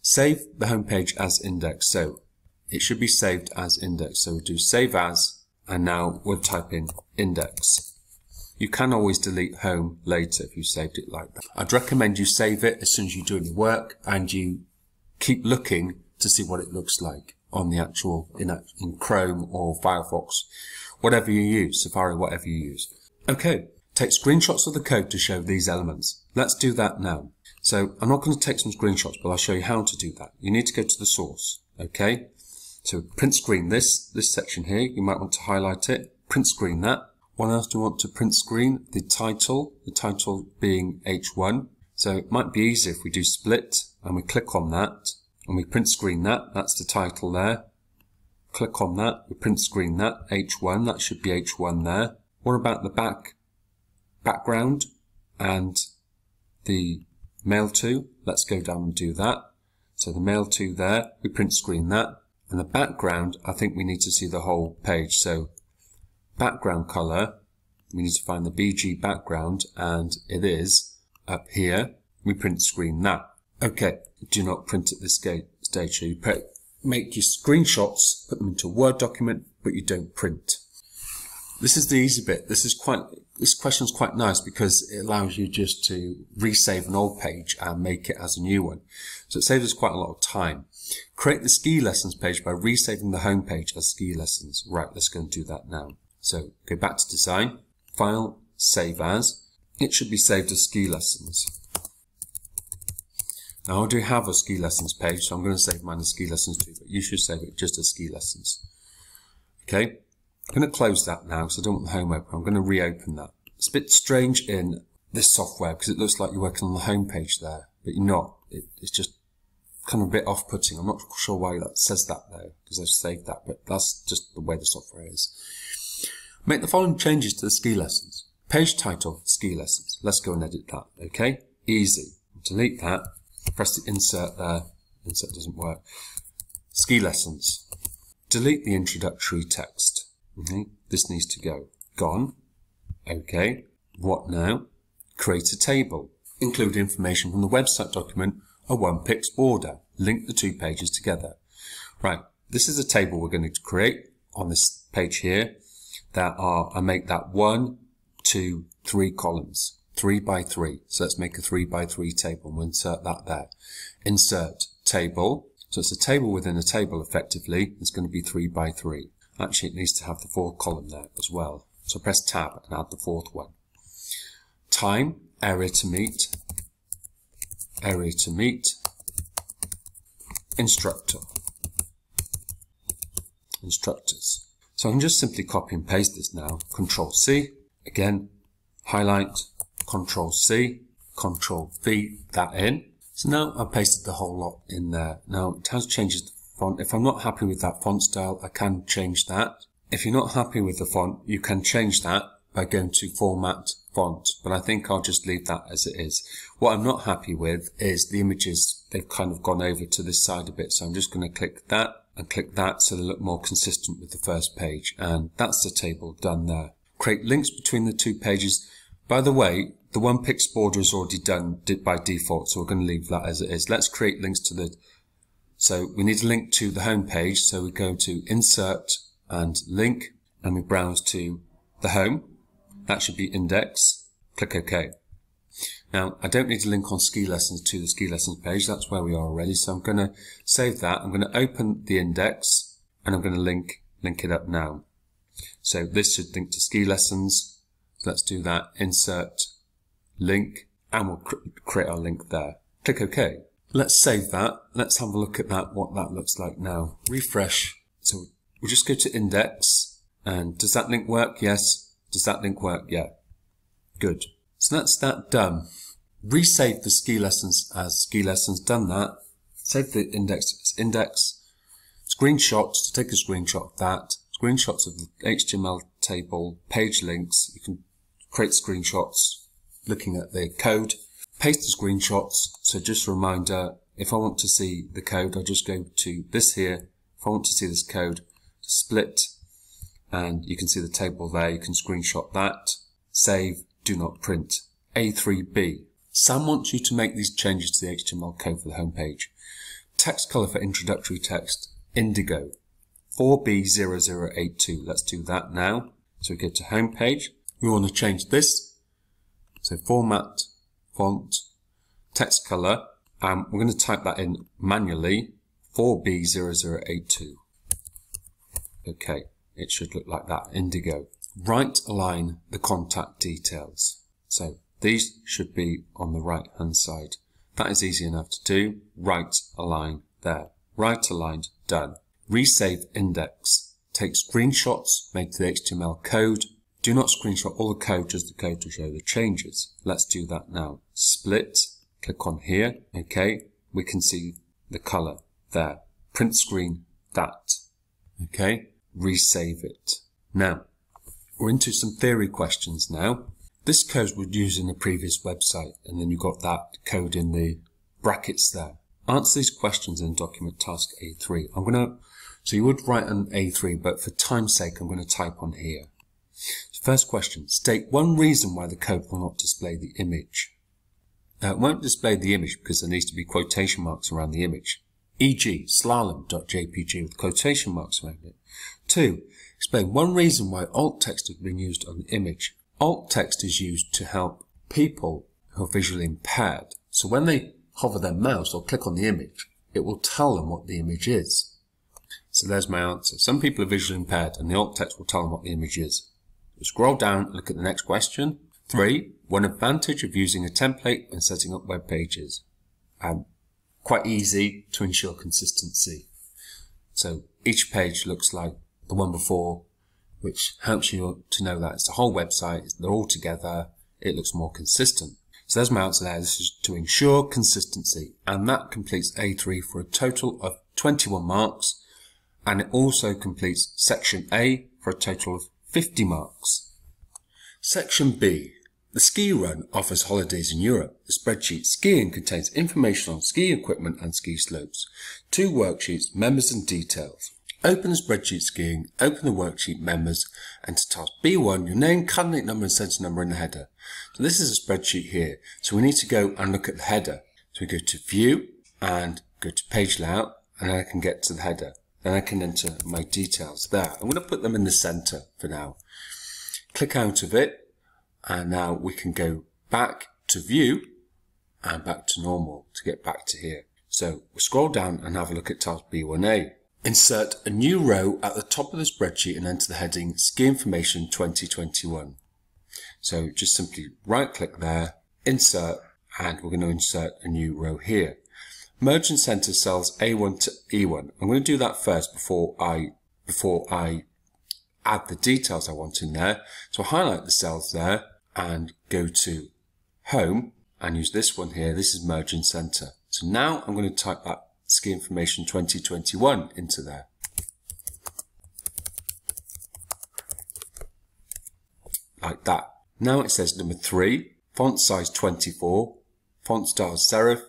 A: Save the homepage as index. So it should be saved as index. So we do save as, and now we'll type in index. You can always delete home later if you saved it like that. I'd recommend you save it as soon as you do any work and you keep looking to see what it looks like on the actual, in, in Chrome or Firefox, whatever you use, Safari, whatever you use. Okay, take screenshots of the code to show these elements. Let's do that now. So I'm not going to take some screenshots, but I'll show you how to do that. You need to go to the source, okay? So print screen this, this section here, you might want to highlight it, print screen that. What else you want to print screen? The title, the title being H1. So it might be easier if we do split and we click on that and we print screen that. That's the title there. Click on that, we print screen that, H1, that should be H1 there. What about the back background and the mail to? Let's go down and do that. So the mail to there, we print screen that. And the background, I think we need to see the whole page. So background color, we need to find the BG background and it is up here. We print screen that. Okay, do not print at this stage. So you make your screenshots, put them into a Word document, but you don't print. This is the easy bit. This is quite, this question is quite nice because it allows you just to resave an old page and make it as a new one. So it saves us quite a lot of time. Create the ski lessons page by resaving the home page as ski lessons. Right, let's go and do that now. So go back to design, file, save as. It should be saved as ski lessons. Now I do have a ski lessons page, so I'm going to save mine as ski lessons too, but you should save it just as ski lessons. Okay, I'm going to close that now because I don't want the home open. I'm going to reopen that. It's a bit strange in this software because it looks like you're working on the home page there, but you're not. It, it's just kind of a bit off-putting. I'm not sure why that says that though, because I've saved that, but that's just the way the software is. Make the following changes to the ski lessons. Page title, ski lessons. Let's go and edit that, okay? Easy. Delete that Press the insert there. Insert doesn't work. Ski lessons. Delete the introductory text. Okay. This needs to go. Gone. Okay. What now? Create a table. Include information from the website document, a one-pix border. Link the two pages together. Right. This is a table we're going to create on this page here. That are, I make that one, two, three columns. 3 by 3. So let's make a 3 by 3 table and we'll insert that there. Insert table. So it's a table within a table effectively. It's going to be 3 by 3. Actually, it needs to have the fourth column there as well. So press tab and add the fourth one. Time, area to meet, area to meet, instructor, instructors. So I can just simply copy and paste this now. Control C, again, highlight, Control C, Control V that in. So now I've pasted the whole lot in there. Now it has changed the font. If I'm not happy with that font style, I can change that. If you're not happy with the font, you can change that going to Format Font, but I think I'll just leave that as it is. What I'm not happy with is the images, they've kind of gone over to this side a bit, so I'm just going to click that and click that so they look more consistent with the first page, and that's the table done there. Create links between the two pages. By the way, the one-pix border is already done by default, so we're going to leave that as it is. Let's create links to the, so we need a link to the home page. So we go to insert and link and we browse to the home. That should be index. Click OK. Now, I don't need to link on ski lessons to the ski lessons page. That's where we are already. So I'm going to save that. I'm going to open the index and I'm going to link, link it up now. So this should link to ski lessons. let's do that. Insert link, and we'll cr create our link there. Click OK. Let's save that. Let's have a look at that, what that looks like now. Refresh. So we'll just go to index. And does that link work? Yes. Does that link work? Yeah. Good. So that's that done. Resave the ski lessons as ski lessons. Done that. Save the index as index. Screenshots. To take a screenshot of that. Screenshots of the HTML table. Page links. You can create screenshots looking at the code, paste the screenshots. So just a reminder, if I want to see the code, I just go to this here. If I want to see this code, split, and you can see the table there. You can screenshot that, save, do not print. A3B. Sam wants you to make these changes to the HTML code for the homepage. Text color for introductory text, indigo. 4B0082. Let's do that now. So we go to home page. We want to change this. So format, font, text color. And we're going to type that in manually. 4B0082. Okay, it should look like that, indigo. Right align the contact details. So these should be on the right hand side. That is easy enough to do. Right align there. Right aligned, done. Resave index. Take screenshots, make the HTML code. Do not screenshot all the code, just the code to show the changes. Let's do that now. Split, click on here. Okay, we can see the color there. Print screen, that. Okay, resave it. Now, we're into some theory questions now. This code was used in the previous website, and then you got that code in the brackets there. Answer these questions in document task A3. I'm going to, so you would write an A3, but for time's sake, I'm going to type on here. First question, state one reason why the code will not display the image. Now, it won't display the image because there needs to be quotation marks around the image e.g. slalom.jpg with quotation marks around it. 2. Explain one reason why alt text has been used on the image. Alt text is used to help people who are visually impaired. So when they hover their mouse or click on the image, it will tell them what the image is. So there's my answer. Some people are visually impaired and the alt text will tell them what the image is. So scroll down and look at the next question. Three, one advantage of using a template when setting up web pages. Um, quite easy to ensure consistency. So each page looks like the one before, which helps you to know that it's the whole website, they're all together, it looks more consistent. So there's my answer there. This is to ensure consistency. And that completes A3 for a total of 21 marks. And it also completes section A for a total of 50 marks. Section B the ski run offers holidays in Europe. The spreadsheet skiing contains information on ski equipment and ski slopes. Two worksheets, members and details. Open the spreadsheet skiing, open the worksheet members, and to task B1, your name, candidate number and centre number in the header. So this is a spreadsheet here. So we need to go and look at the header. So we go to view and go to page layout and then I can get to the header. Then I can enter my details there. I'm going to put them in the centre for now. Click out of it and now we can go back to view and back to normal to get back to here. So we'll scroll down and have a look at task B1A. Insert a new row at the top of the spreadsheet and enter the heading Ski Information 2021. So just simply right click there, insert, and we're going to insert a new row here. Merge and center cells A1 to E1. I'm going to do that first before I, before I add the details I want in there. So I'll highlight the cells there and go to home and use this one here. This is merge and center. So now I'm going to type that ski information 2021 into there. Like that. Now it says number three, font size 24, font style serif,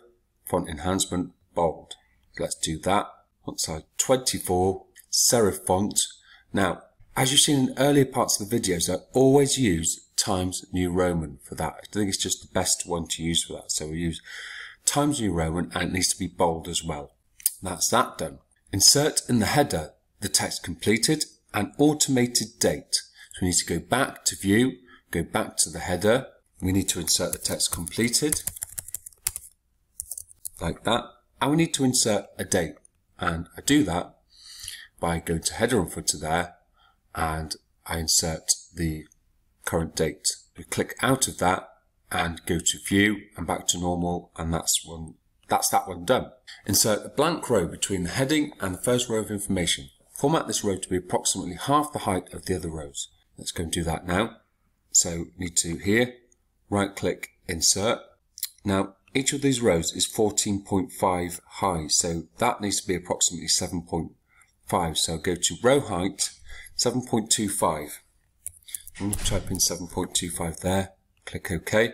A: font enhancement bold. So let's do that. Font size 24, serif font. Now, as you've seen in earlier parts of the videos, I always use Times New Roman for that. I think it's just the best one to use for that. So we use Times New Roman and it needs to be bold as well. That's that done. Insert in the header the text completed and automated date. So we need to go back to view, go back to the header. We need to insert the text completed like that. And we need to insert a date. And I do that by going to header and footer there and I insert the current date. We click out of that and go to view and back to normal and that's one that's that one done. Insert a blank row between the heading and the first row of information. Format this row to be approximately half the height of the other rows. Let's go and do that now. So need to here, right click, insert. Now each of these rows is 14.5 high, so that needs to be approximately 7.5. So go to row height, 7.25. I'm going to type in 7.25 there, click OK,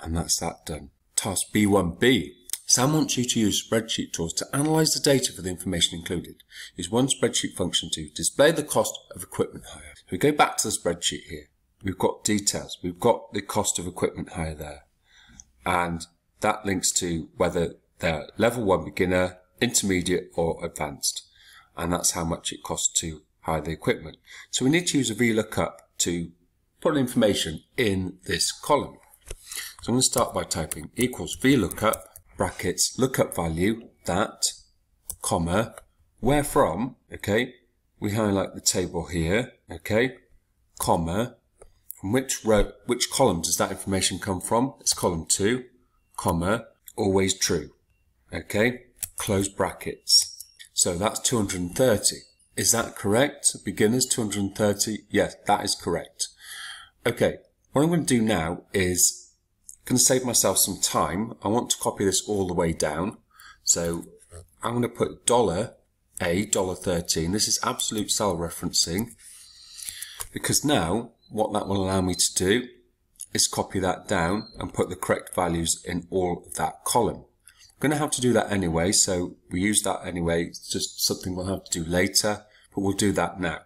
A: and that's that done. Task B1B. Sam wants you to use spreadsheet tools to analyze the data for the information included. Use one spreadsheet function to display the cost of equipment hire. So we go back to the spreadsheet here. we've got details. We've got the cost of equipment hire there. And that links to whether they're level one beginner, intermediate or advanced. And that's how much it costs to the equipment. So we need to use a VLOOKUP to put information in this column. So I'm going to start by typing equals VLOOKUP brackets lookup value that comma where from okay we highlight the table here okay comma from which row which column does that information come from it's column 2 comma always true okay close brackets so that's 230 is that correct? Beginners 230 yes that is correct. Okay what I'm going to do now is going to save myself some time. I want to copy this all the way down. So I'm going to put dollar a dollar 13 this is absolute cell referencing. Because now what that will allow me to do is copy that down and put the correct values in all of that column. I'm going to have to do that anyway, so we use that anyway. It's just something we'll have to do later, but we'll do that now.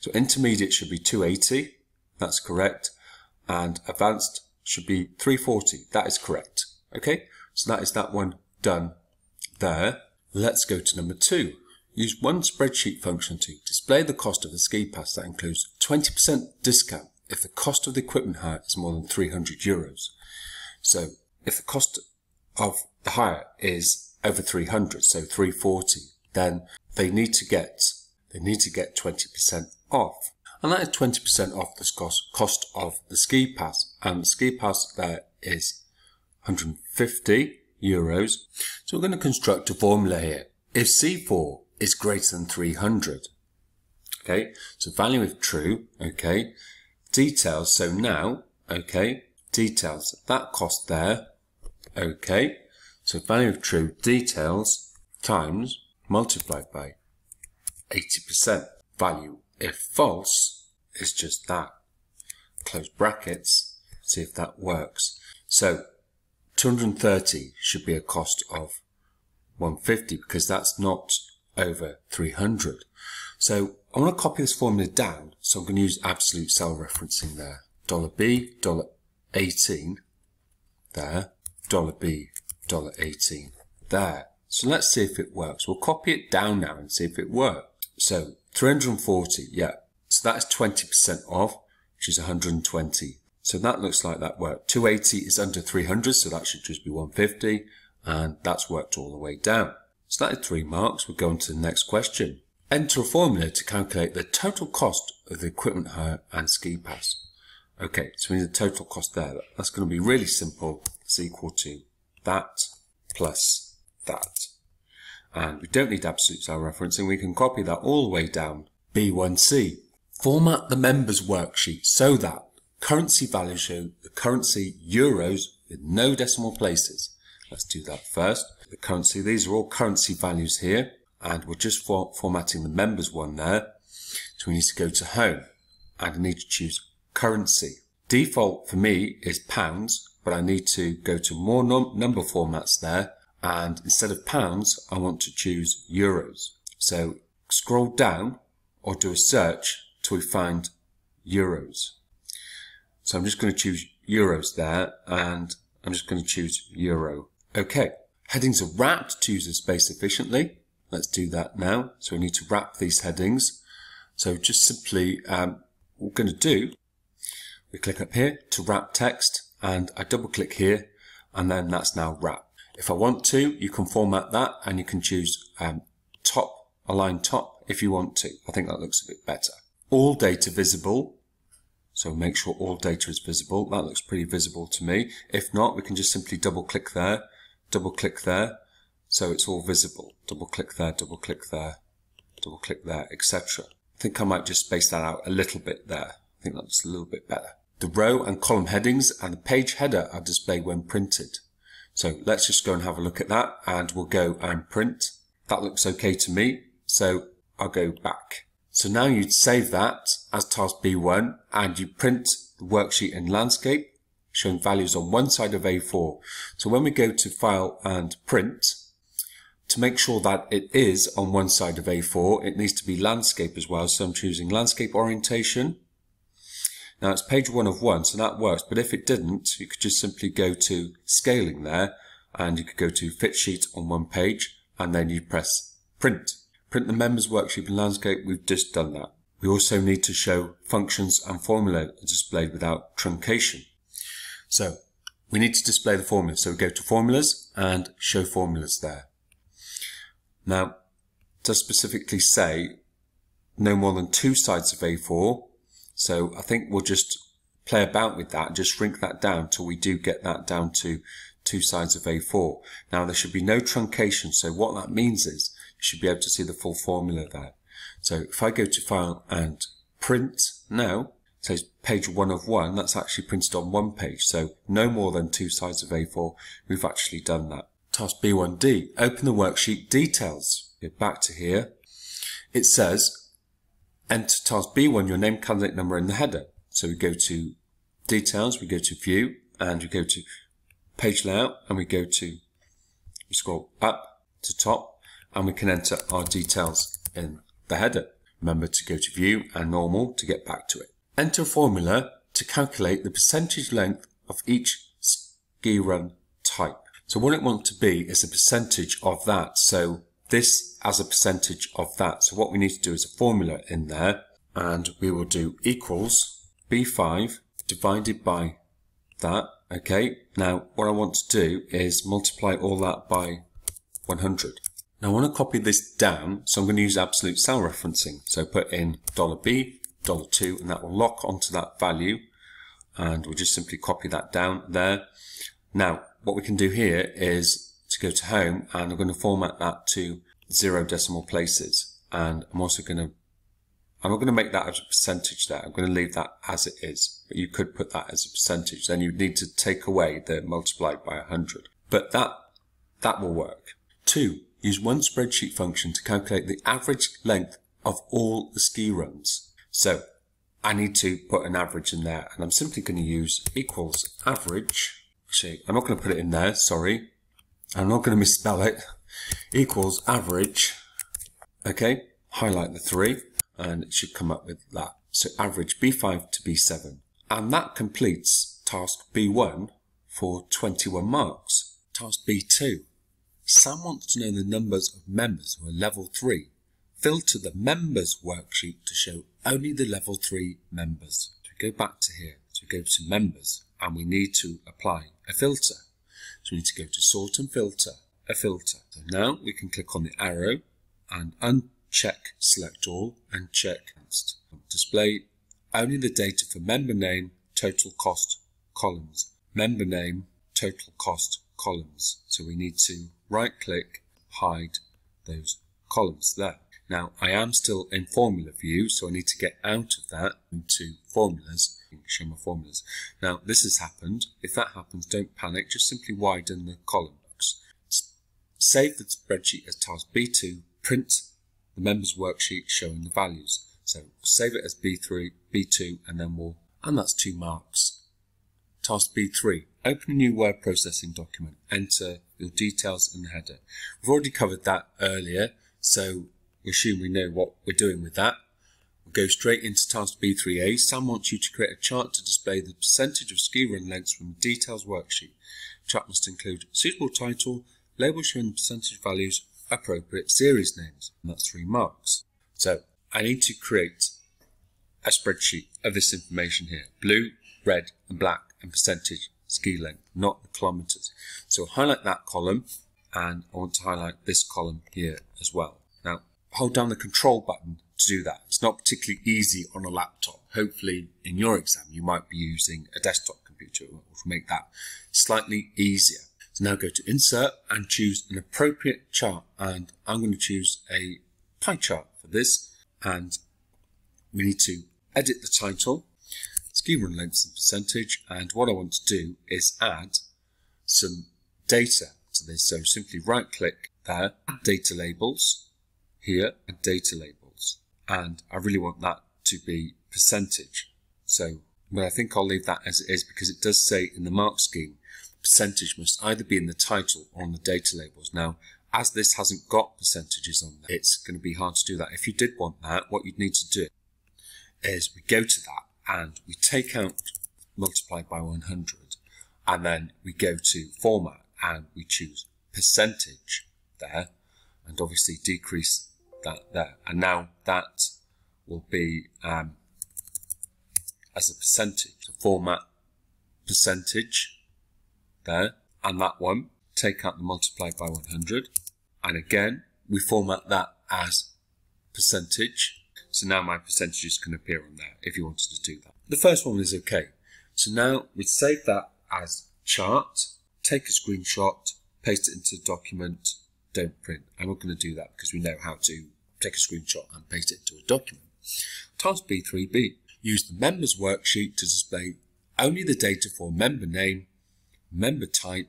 A: So intermediate should be 280, that's correct, and advanced should be 340, that is correct. Okay, so that is that one done there. Let's go to number two. Use one spreadsheet function to display the cost of the ski pass that includes 20% discount if the cost of the equipment hire is more than 300 euros. So if the cost of the hire is over 300, so 340, then they need to get they need to get 20% off. And that is 20% off the cost, cost of the ski pass. And the ski pass there is 150 euros. So we're going to construct a formula here. If C4 is greater than 300. Okay, so value if true, okay, details, so now, okay, details, that cost there, okay, so value of true details times multiplied by 80% value. If false, it's just that. Close brackets, see if that works. So 230 should be a cost of 150 because that's not over 300. So I want to copy this formula down, so I'm going to use absolute cell referencing there. Dollar $B, dollar 18 there, dollar $B, dollar 18 there. So let's see if it works. We'll copy it down now and see if it works. So 340, yeah. So that's 20% off, which is 120. So that looks like that worked. 280 is under 300, so that should just be 150. And that's worked all the way down. So that is three marks. We'll go on to the next question. Enter a formula to calculate the total cost of the equipment hire and ski pass. Okay, so we need the total cost there. That's going to be really simple. It's equal to that plus that. And we don't need absolute cell referencing. We can copy that all the way down. B1C. Format the members worksheet so that currency values show the currency euros with no decimal places. Let's do that first the currency. These are all currency values here, and we're just for formatting the members one there. So we need to go to home, and I need to choose currency. Default for me is pounds, but I need to go to more num number formats there, and instead of pounds, I want to choose euros. So scroll down or do a search till we find euros. So I'm just going to choose euros there, and I'm just going to choose euro. Okay. Headings are wrapped to use the space efficiently. Let's do that now. So we need to wrap these headings. So just simply, um, what we're going to do, we click up here to wrap text and I double click here and then that's now wrapped. If I want to, you can format that and you can choose um, top, align top if you want to. I think that looks a bit better. All data visible. So make sure all data is visible. That looks pretty visible to me. If not, we can just simply double click there double click there so it's all visible. Double click there, double click there, double click there, etc. I think I might just space that out a little bit there. I think that's a little bit better. The row and column headings and the page header are displayed when printed. So let's just go and have a look at that and we'll go and print. That looks okay to me. So I'll go back. So now you'd save that as task B1 and you print the worksheet in landscape showing values on one side of A4. So when we go to File and Print, to make sure that it is on one side of A4, it needs to be landscape as well. So I'm choosing landscape orientation. Now it's page one of one, so that works. But if it didn't, you could just simply go to scaling there and you could go to fit sheet on one page and then you press print. Print the members worksheet in landscape. We've just done that. We also need to show functions and formula displayed without truncation. So we need to display the formula. So we go to formulas and show formulas there. Now, to specifically say no more than two sides of A4. So I think we'll just play about with that, just shrink that down till we do get that down to two sides of A4. Now there should be no truncation. So what that means is you should be able to see the full formula there. So if I go to file and print now, it says page one of one, that's actually printed on one page. So no more than two sides of A4. We've actually done that. Task B1D, open the worksheet details. Go back to here. It says enter task B1 your name, candidate number in the header. So we go to details, we go to view, and we go to page layout, and we go to, we scroll up to top, and we can enter our details in the header. Remember to go to view and normal to get back to it. Enter a formula to calculate the percentage length of each ski run type. So what it wants to be is a percentage of that. So this as a percentage of that. So what we need to do is a formula in there and we will do equals B5 divided by that. Okay. Now what I want to do is multiply all that by 100. Now I want to copy this down. So I'm going to use absolute cell referencing. So put in dollar $B, $2 and that will lock onto that value. And we'll just simply copy that down there. Now what we can do here is to go to home and I'm going to format that to zero decimal places. And I'm also going to, I'm not going to make that as a percentage there. I'm going to leave that as it is. But you could put that as a percentage. Then you would need to take away the multiplied by 100. But that, that will work. Two, use one spreadsheet function to calculate the average length of all the ski runs. So I need to put an average in there and I'm simply going to use equals average. Actually, I'm not going to put it in there, sorry. I'm not going to misspell it, equals average, okay, highlight the three, and it should come up with that. So average B5 to B7. And that completes task B1 for 21 marks. Task B2. Sam wants to know the numbers of members who are level 3. Filter the members worksheet to show only the level 3 members. So we go back to here, so we go to members, and we need to apply a filter. We need to go to sort and filter, a filter. So now we can click on the arrow and uncheck select all and check. Display only the data for member name, total cost columns. Member name, total cost columns. So we need to right click, hide those columns there. Now I am still in formula view, so I need to get out of that into formulas show my formulas. Now, this has happened. If that happens, don't panic. Just simply widen the column box. Save the spreadsheet as task B2. Print the members worksheet showing the values. So save it as B3, B2, and then we'll, and that's two marks. Task B3. Open a new word processing document. Enter your details in the header. We've already covered that earlier, so we assume we know what we're doing with that. Go straight into task B3A. Sam wants you to create a chart to display the percentage of ski run lengths from the details worksheet. Chart must include suitable title, label showing percentage values, appropriate series names. And that's three marks. So I need to create a spreadsheet of this information here. Blue, red and black and percentage ski length, not the kilometers. So highlight that column and I want to highlight this column here as well. Now hold down the control button to do that. It's not particularly easy on a laptop. Hopefully in your exam you might be using a desktop computer which will make that slightly easier. So now go to insert and choose an appropriate chart and I'm going to choose a pie chart for this and we need to edit the title, ski run lengths and percentage and what I want to do is add some data to this. So simply right click there, add data labels here and data labels and I really want that to be percentage. So, but I think I'll leave that as it is because it does say in the mark scheme, percentage must either be in the title or on the data labels. Now, as this hasn't got percentages on there, it's going to be hard to do that. If you did want that, what you'd need to do is we go to that and we take out multiply by 100 and then we go to format and we choose percentage there and obviously decrease that there and now that will be um, as a percentage so format percentage there. And that one take out the multiply by 100 and again we format that as percentage. So now my percentages can appear on there if you wanted to do that. The first one is okay. So now we save that as chart. Take a screenshot paste it into the document don't print. I'm not going to do that because we know how to take a screenshot and paste it into a document task B3b use the members worksheet to display only the data for member name, member type,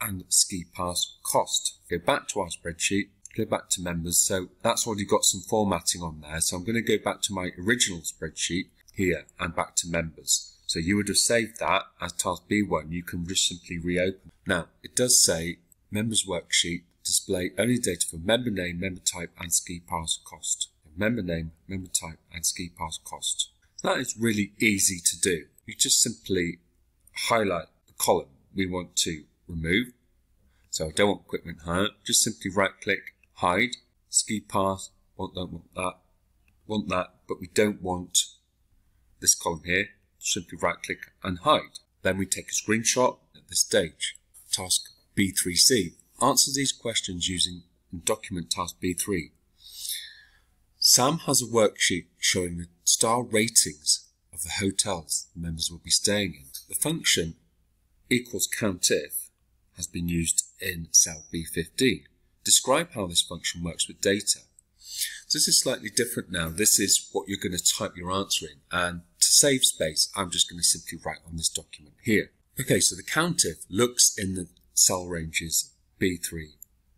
A: and ski pass cost. Go back to our spreadsheet, go back to members. So that's already got some formatting on there. So I'm going to go back to my original spreadsheet here and back to members. So you would have saved that as task B1. You can just simply reopen. Now it does say members worksheet display only data for member name, member type, and ski pass cost. Member name, member type, and ski pass cost. That is really easy to do. You just simply highlight the column we want to remove. So I don't want equipment hire, just simply right click, hide, ski pass, want, don't want that, want that, but we don't want this column here, simply right click and hide. Then we take a screenshot at this stage. Task B3C. Answer these questions using document task B3. Sam has a worksheet showing the star ratings of the hotels the members will be staying in. The function equals countif has been used in cell B15. Describe how this function works with data. So this is slightly different now. This is what you're going to type your answer in. And to save space, I'm just going to simply write on this document here. Okay, so the countif looks in the cell ranges B3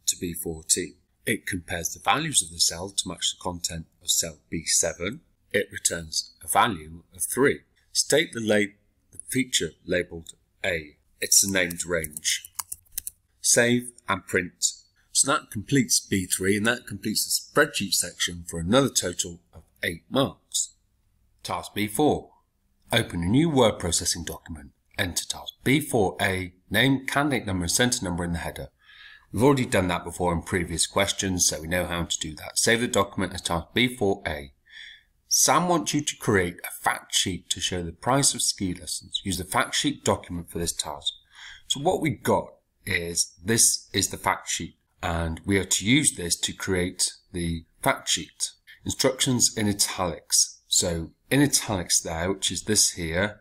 A: to B14. It compares the values of the cell to match the content of cell B7. It returns a value of 3. State the, the feature labelled A. It's the named range. Save and print. So that completes B3 and that completes the spreadsheet section for another total of 8 marks. Task B4. Open a new word processing document. Enter task B4A, name, candidate number and centre number in the header. We've already done that before in previous questions, so we know how to do that. Save the document as task B4A. Sam wants you to create a fact sheet to show the price of ski lessons. Use the fact sheet document for this task. So what we got is this is the fact sheet and we are to use this to create the fact sheet. Instructions in italics. So in italics there, which is this here,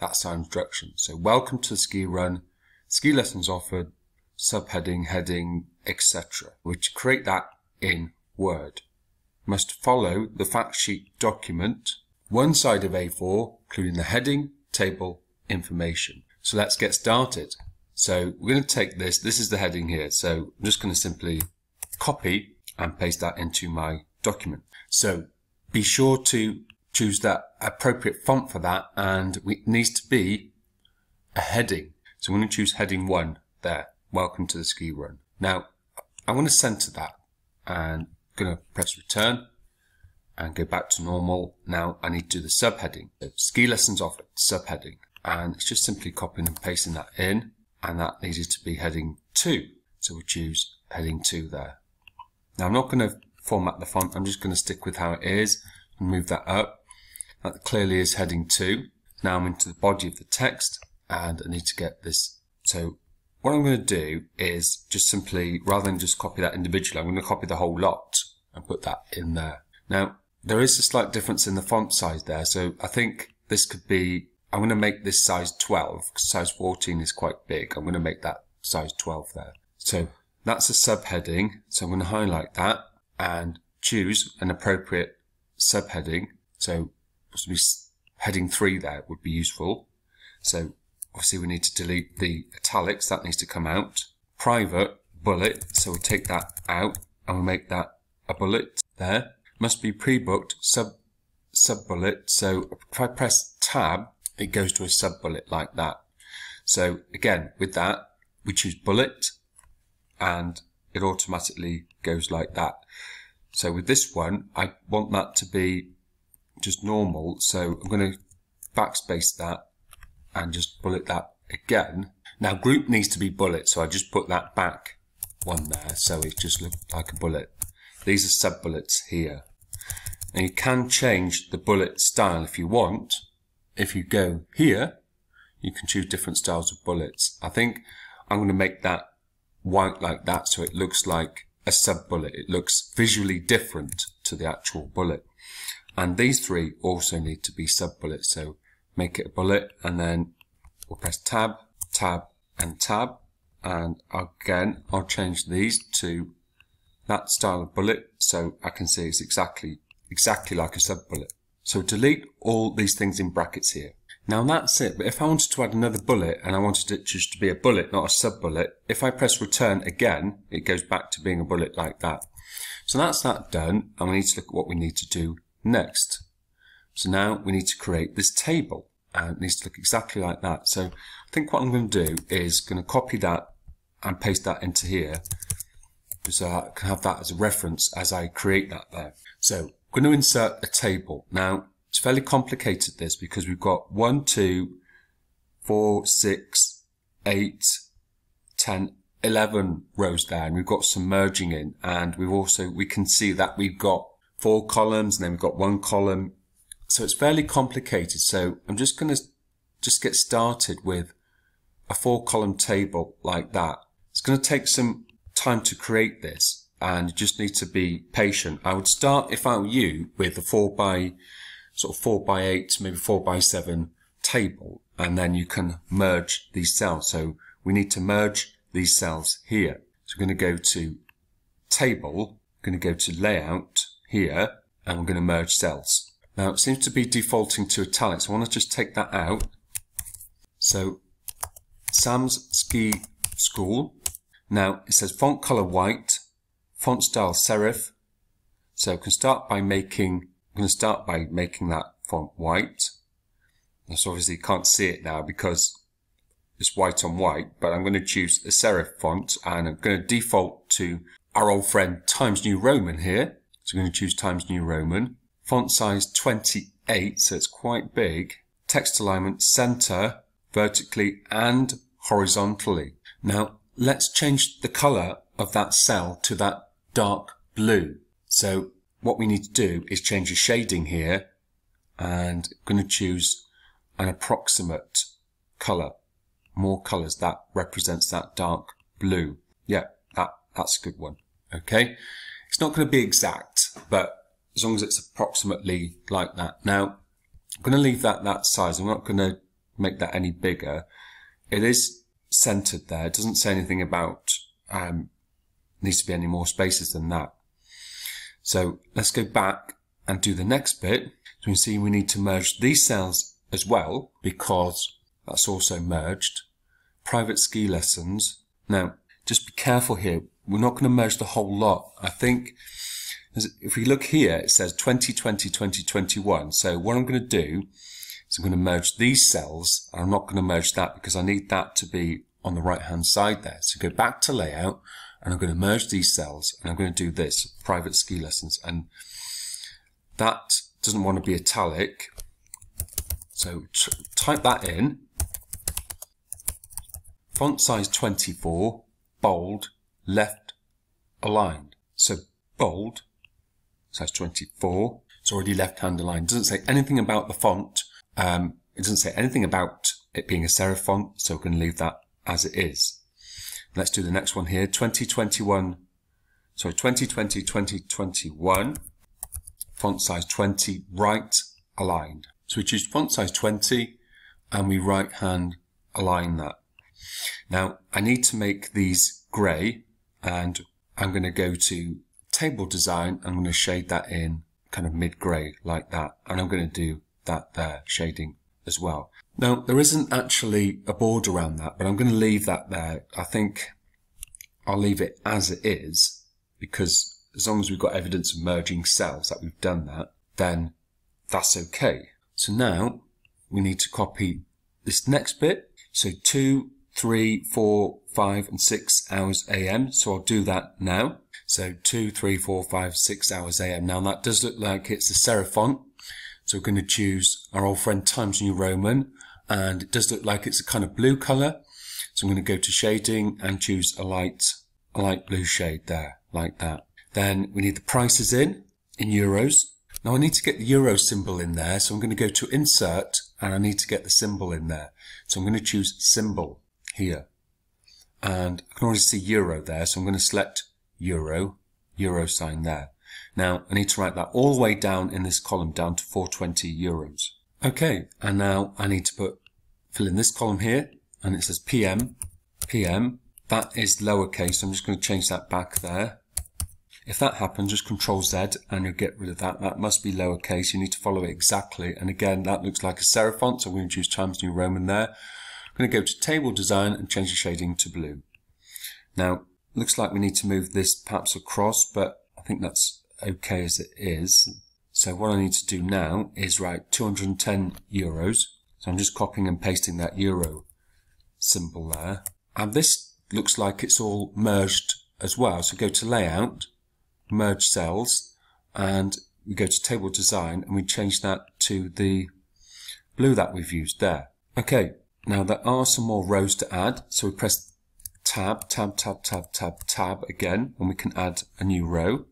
A: that's our instruction. So welcome to the ski run, ski lessons offered, subheading, heading, etc. Which create that in Word. Must follow the fact sheet document, one side of A4, including the heading, table, information. So let's get started. So we're going to take this, this is the heading here. So I'm just going to simply copy and paste that into my document. So be sure to choose that appropriate font for that and it needs to be a heading. So I'm going to choose heading one there. Welcome to the ski run. Now, I'm going to center that and I'm going to press return and go back to normal. Now I need to do the subheading. Ski lessons offered, subheading. And it's just simply copying and pasting that in. And that needed to be heading two. So we'll choose heading two there. Now I'm not going to format the font. I'm just going to stick with how it is and move that up. That clearly is heading two. Now I'm into the body of the text and I need to get this. So what I'm going to do is just simply, rather than just copy that individually, I'm going to copy the whole lot and put that in there. Now, there is a slight difference in the font size there. So I think this could be, I'm going to make this size 12 because size 14 is quite big. I'm going to make that size 12 there. So that's a subheading. So I'm going to highlight that and choose an appropriate subheading. So possibly heading three there would be useful. So Obviously we need to delete the italics, that needs to come out. Private bullet, so we'll take that out and we'll make that a bullet there. Must be pre-booked sub sub bullet. So if I press tab, it goes to a sub bullet like that. So again, with that, we choose bullet and it automatically goes like that. So with this one, I want that to be just normal. So I'm going to backspace that and just bullet that again. Now group needs to be bullet, so I just put that back one there, so it just looks like a bullet. These are sub bullets here. And you can change the bullet style if you want. If you go here, you can choose different styles of bullets. I think I'm going to make that white like that so it looks like a sub bullet. It looks visually different to the actual bullet. And these three also need to be sub bullets. So make it a bullet and then we'll press tab, tab and tab. And again, I'll change these to that style of bullet so I can see it's exactly, exactly like a sub bullet. So delete all these things in brackets here. Now that's it, but if I wanted to add another bullet and I wanted it just to be a bullet, not a sub bullet, if I press return again, it goes back to being a bullet like that. So that's that done, and we need to look at what we need to do next. So now we need to create this table, and it needs to look exactly like that. So I think what I'm going to do is going to copy that and paste that into here, so I can have that as a reference as I create that there. So I'm going to insert a table. Now, it's fairly complicated this because we've got one, two, four, six, eight, ten, eleven rows there and we've got some merging in and we've also, we can see that we've got four columns and then we've got one column. So it's fairly complicated. So I'm just going to just get started with a four column table like that. It's going to take some time to create this and you just need to be patient. I would start, if I were you, with a four by sort of four by eight, maybe four by seven table, and then you can merge these cells. So we need to merge these cells here. So we're going to go to table, we're going to go to layout here, and we're going to merge cells. Now it seems to be defaulting to italics. I want to just take that out. So Sam's Ski School. Now it says font color white, font style serif. So I can start by making I'm going to start by making that font white. So obviously you can't see it now because it's white on white, but I'm going to choose a serif font and I'm going to default to our old friend Times New Roman here. So I'm going to choose Times New Roman. Font size 28, so it's quite big. Text alignment center, vertically and horizontally. Now let's change the color of that cell to that dark blue. So what we need to do is change the shading here and I'm going to choose an approximate color. More colors that represents that dark blue. Yeah, that, that's a good one. Okay. It's not going to be exact, but as long as it's approximately like that. Now, I'm going to leave that that size. I'm not going to make that any bigger. It is centered there. It doesn't say anything about um, needs to be any more spaces than that. So let's go back and do the next bit. So we see we need to merge these cells as well because that's also merged. Private ski lessons. Now, just be careful here. We're not going to merge the whole lot. I think if we look here, it says 2020, 2021. So what I'm going to do is I'm going to merge these cells. I'm not going to merge that because I need that to be on the right hand side there. So go back to layout and I'm going to merge these cells and I'm going to do this, private ski lessons. And that doesn't want to be italic. So type that in. Font size 24, bold, left aligned. So bold, size 24. It's already left hand aligned. It doesn't say anything about the font. Um, it doesn't say anything about it being a serif font, so we're going to leave that as it is. Let's do the next one here. 2021, sorry, 2020, 2021, font size 20, right aligned. So we choose font size 20 and we right hand align that. Now I need to make these gray and I'm going to go to table design. I'm going to shade that in kind of mid gray like that. And I'm going to do that there shading as well. Now, there isn't actually a board around that, but I'm going to leave that there. I think I'll leave it as it is because as long as we've got evidence of merging cells that we've done that, then that's okay. So now we need to copy this next bit. So two, three, four, five, and six hours AM. So I'll do that now. So two, three, four, five, six hours AM. Now that does look like it's a serif font. So we're going to choose our old friend Times New Roman and it does look like it's a kind of blue color. So I'm going to go to shading and choose a light, a light blue shade there, like that. Then we need the prices in, in euros. Now I need to get the euro symbol in there. So I'm going to go to insert and I need to get the symbol in there. So I'm going to choose symbol here. And I can already see euro there. So I'm going to select euro, euro sign there. Now I need to write that all the way down in this column down to 420 euros. Okay. And now I need to put, fill in this column here and it says PM, PM. That is lowercase. I'm just going to change that back there. If that happens, just Control Z and you'll get rid of that. That must be lowercase. You need to follow it exactly. And again, that looks like a serif font, so we're going to choose Times New Roman there. I'm going to go to Table Design and change the shading to blue. Now, looks like we need to move this perhaps across, but I think that's okay as it is. So what I need to do now is write 210 euros. So I'm just copying and pasting that euro symbol there. And this looks like it's all merged as well. So go to layout, merge cells, and we go to table design and we change that to the blue that we've used there. Okay, now there are some more rows to add. So we press tab, tab, tab, tab, tab, tab again, and we can add a new row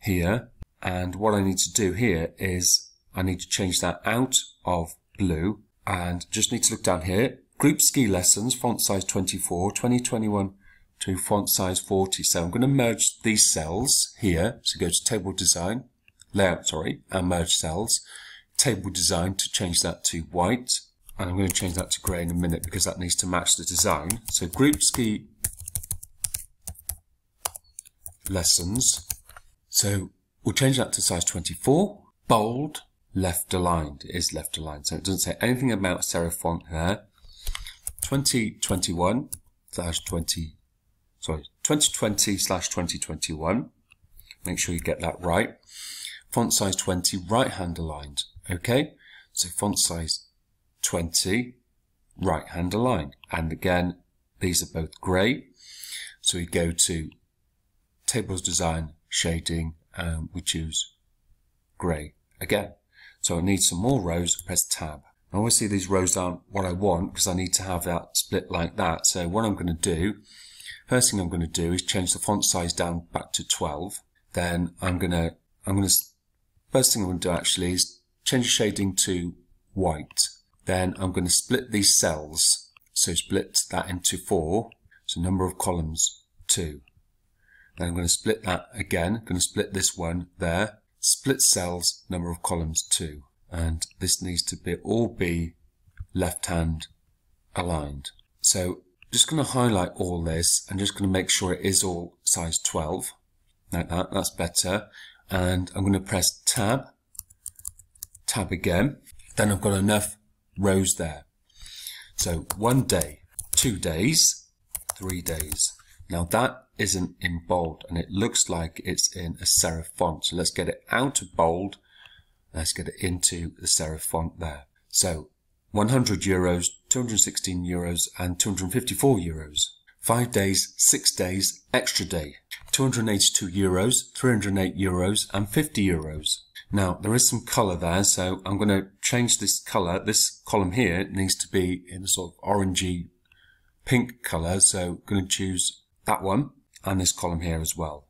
A: here. And what I need to do here is I need to change that out of blue and just need to look down here Group ski lessons, font size 24, 2021 to font size 40. So I'm going to merge these cells here. So go to table design, layout, sorry, and merge cells. Table design to change that to white. And I'm going to change that to grey in a minute because that needs to match the design. So group ski lessons. So we'll change that to size 24. Bold, left aligned. It is left aligned. So it doesn't say anything about serif font there. 2021 slash 20, sorry, 2020 slash 2021. Make sure you get that right. Font size 20, right hand aligned. Okay. So font size 20, right hand align. And again, these are both grey. So we go to tables design, shading, and we choose grey again. So I need some more rows, press tab. Obviously these rows aren't what I want because I need to have that split like that. So what I'm going to do, first thing I'm going to do is change the font size down back to 12. Then I'm going to, I'm going to, first thing I'm going to do actually is change the shading to white. Then I'm going to split these cells. So split that into four. So number of columns, two. Then I'm going to split that again. I'm going to split this one there. Split cells, number of columns, two and this needs to be all be left hand aligned. So just going to highlight all this and just going to make sure it is all size 12 like that, that's better. And I'm going to press tab, tab again. Then I've got enough rows there. So one day, two days, three days. Now that isn't in bold and it looks like it's in a serif font. So let's get it out of bold Let's get it into the serif font there. So 100 euros, 216 euros and 254 euros. Five days, six days, extra day. 282 euros, 308 euros and 50 euros. Now there is some color there, so I'm going to change this color. This column here needs to be in a sort of orangey pink color, so I'm going to choose that one and this column here as well.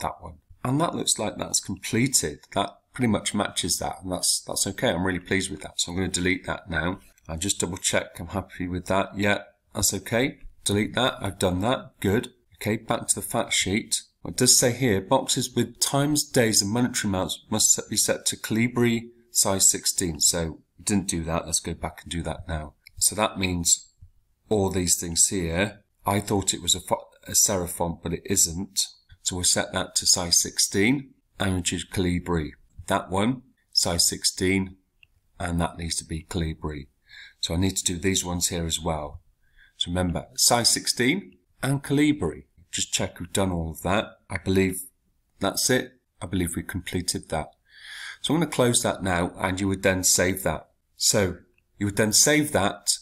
A: That one. And that looks like that's completed. That pretty much matches that, and that's that's okay. I'm really pleased with that. So I'm going to delete that now. I just double check I'm happy with that. Yeah, that's okay. Delete that. I've done that. Good. Okay, back to the fact sheet. It does say here, boxes with times, days, and monetary amounts must be set to Calibri size 16. So we didn't do that. Let's go back and do that now. So that means all these things here. I thought it was a, a serif font, but it isn't. So we'll set that to size 16 and choose Calibri that one, size 16, and that needs to be Calibri. So I need to do these ones here as well. So remember, size 16 and Calibri. Just check we've done all of that. I believe that's it. I believe we completed that. So I'm going to close that now and you would then save that. So you would then save that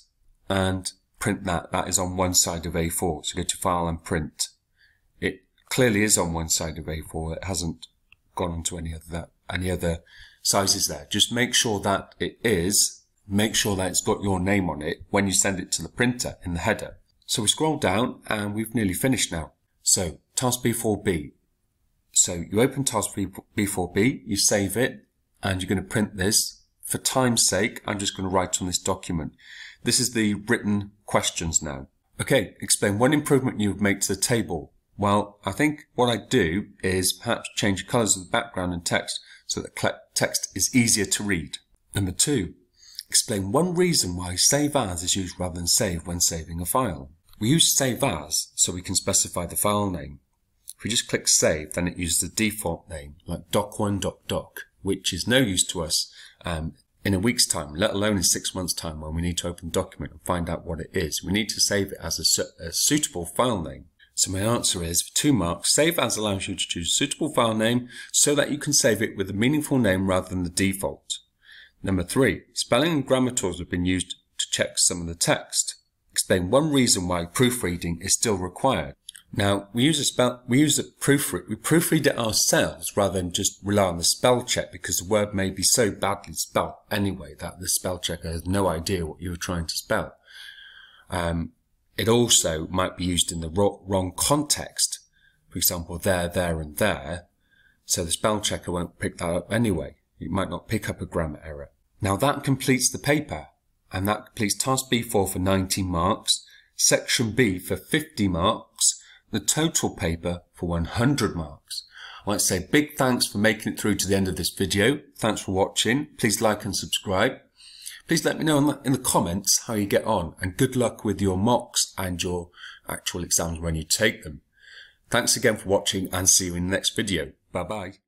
A: and print that. That is on one side of A4. So go to File and Print. It clearly is on one side of A4. It hasn't gone onto any other any other sizes there. Just make sure that it is, make sure that it's got your name on it when you send it to the printer in the header. So we scroll down and we've nearly finished now. So task B4B. So you open task B4B, you save it, and you're going to print this. For time's sake, I'm just going to write on this document. This is the written questions now. Okay, explain one improvement you would make to the table. Well, I think what I'd do is perhaps change the colours of the background and text so that text is easier to read. Number two, explain one reason why save as is used rather than save when saving a file. We use save as so we can specify the file name. If we just click save, then it uses the default name like doc1.doc, which is no use to us um, in a week's time, let alone in six months' time when we need to open a document and find out what it is. We need to save it as a, su a suitable file name. So my answer is for two marks, save as allows you to choose a suitable file name so that you can save it with a meaningful name rather than the default. Number three, spelling and grammar tools have been used to check some of the text. Explain one reason why proofreading is still required. Now, we use a spell, we use a proofread, we proofread it ourselves rather than just rely on the spell check because the word may be so badly spelled anyway that the spell checker has no idea what you were trying to spell. Um, it also might be used in the wrong context. For example, there, there, and there. So the spell checker won't pick that up anyway. It might not pick up a grammar error. Now that completes the paper. And that completes task B4 for 90 marks, section B for 50 marks, the total paper for 100 marks. I want to say big thanks for making it through to the end of this video. Thanks for watching. Please like and subscribe. Please let me know in the comments how you get on and good luck with your mocks and your actual exams when you take them. Thanks again for watching and see you in the next video. Bye bye.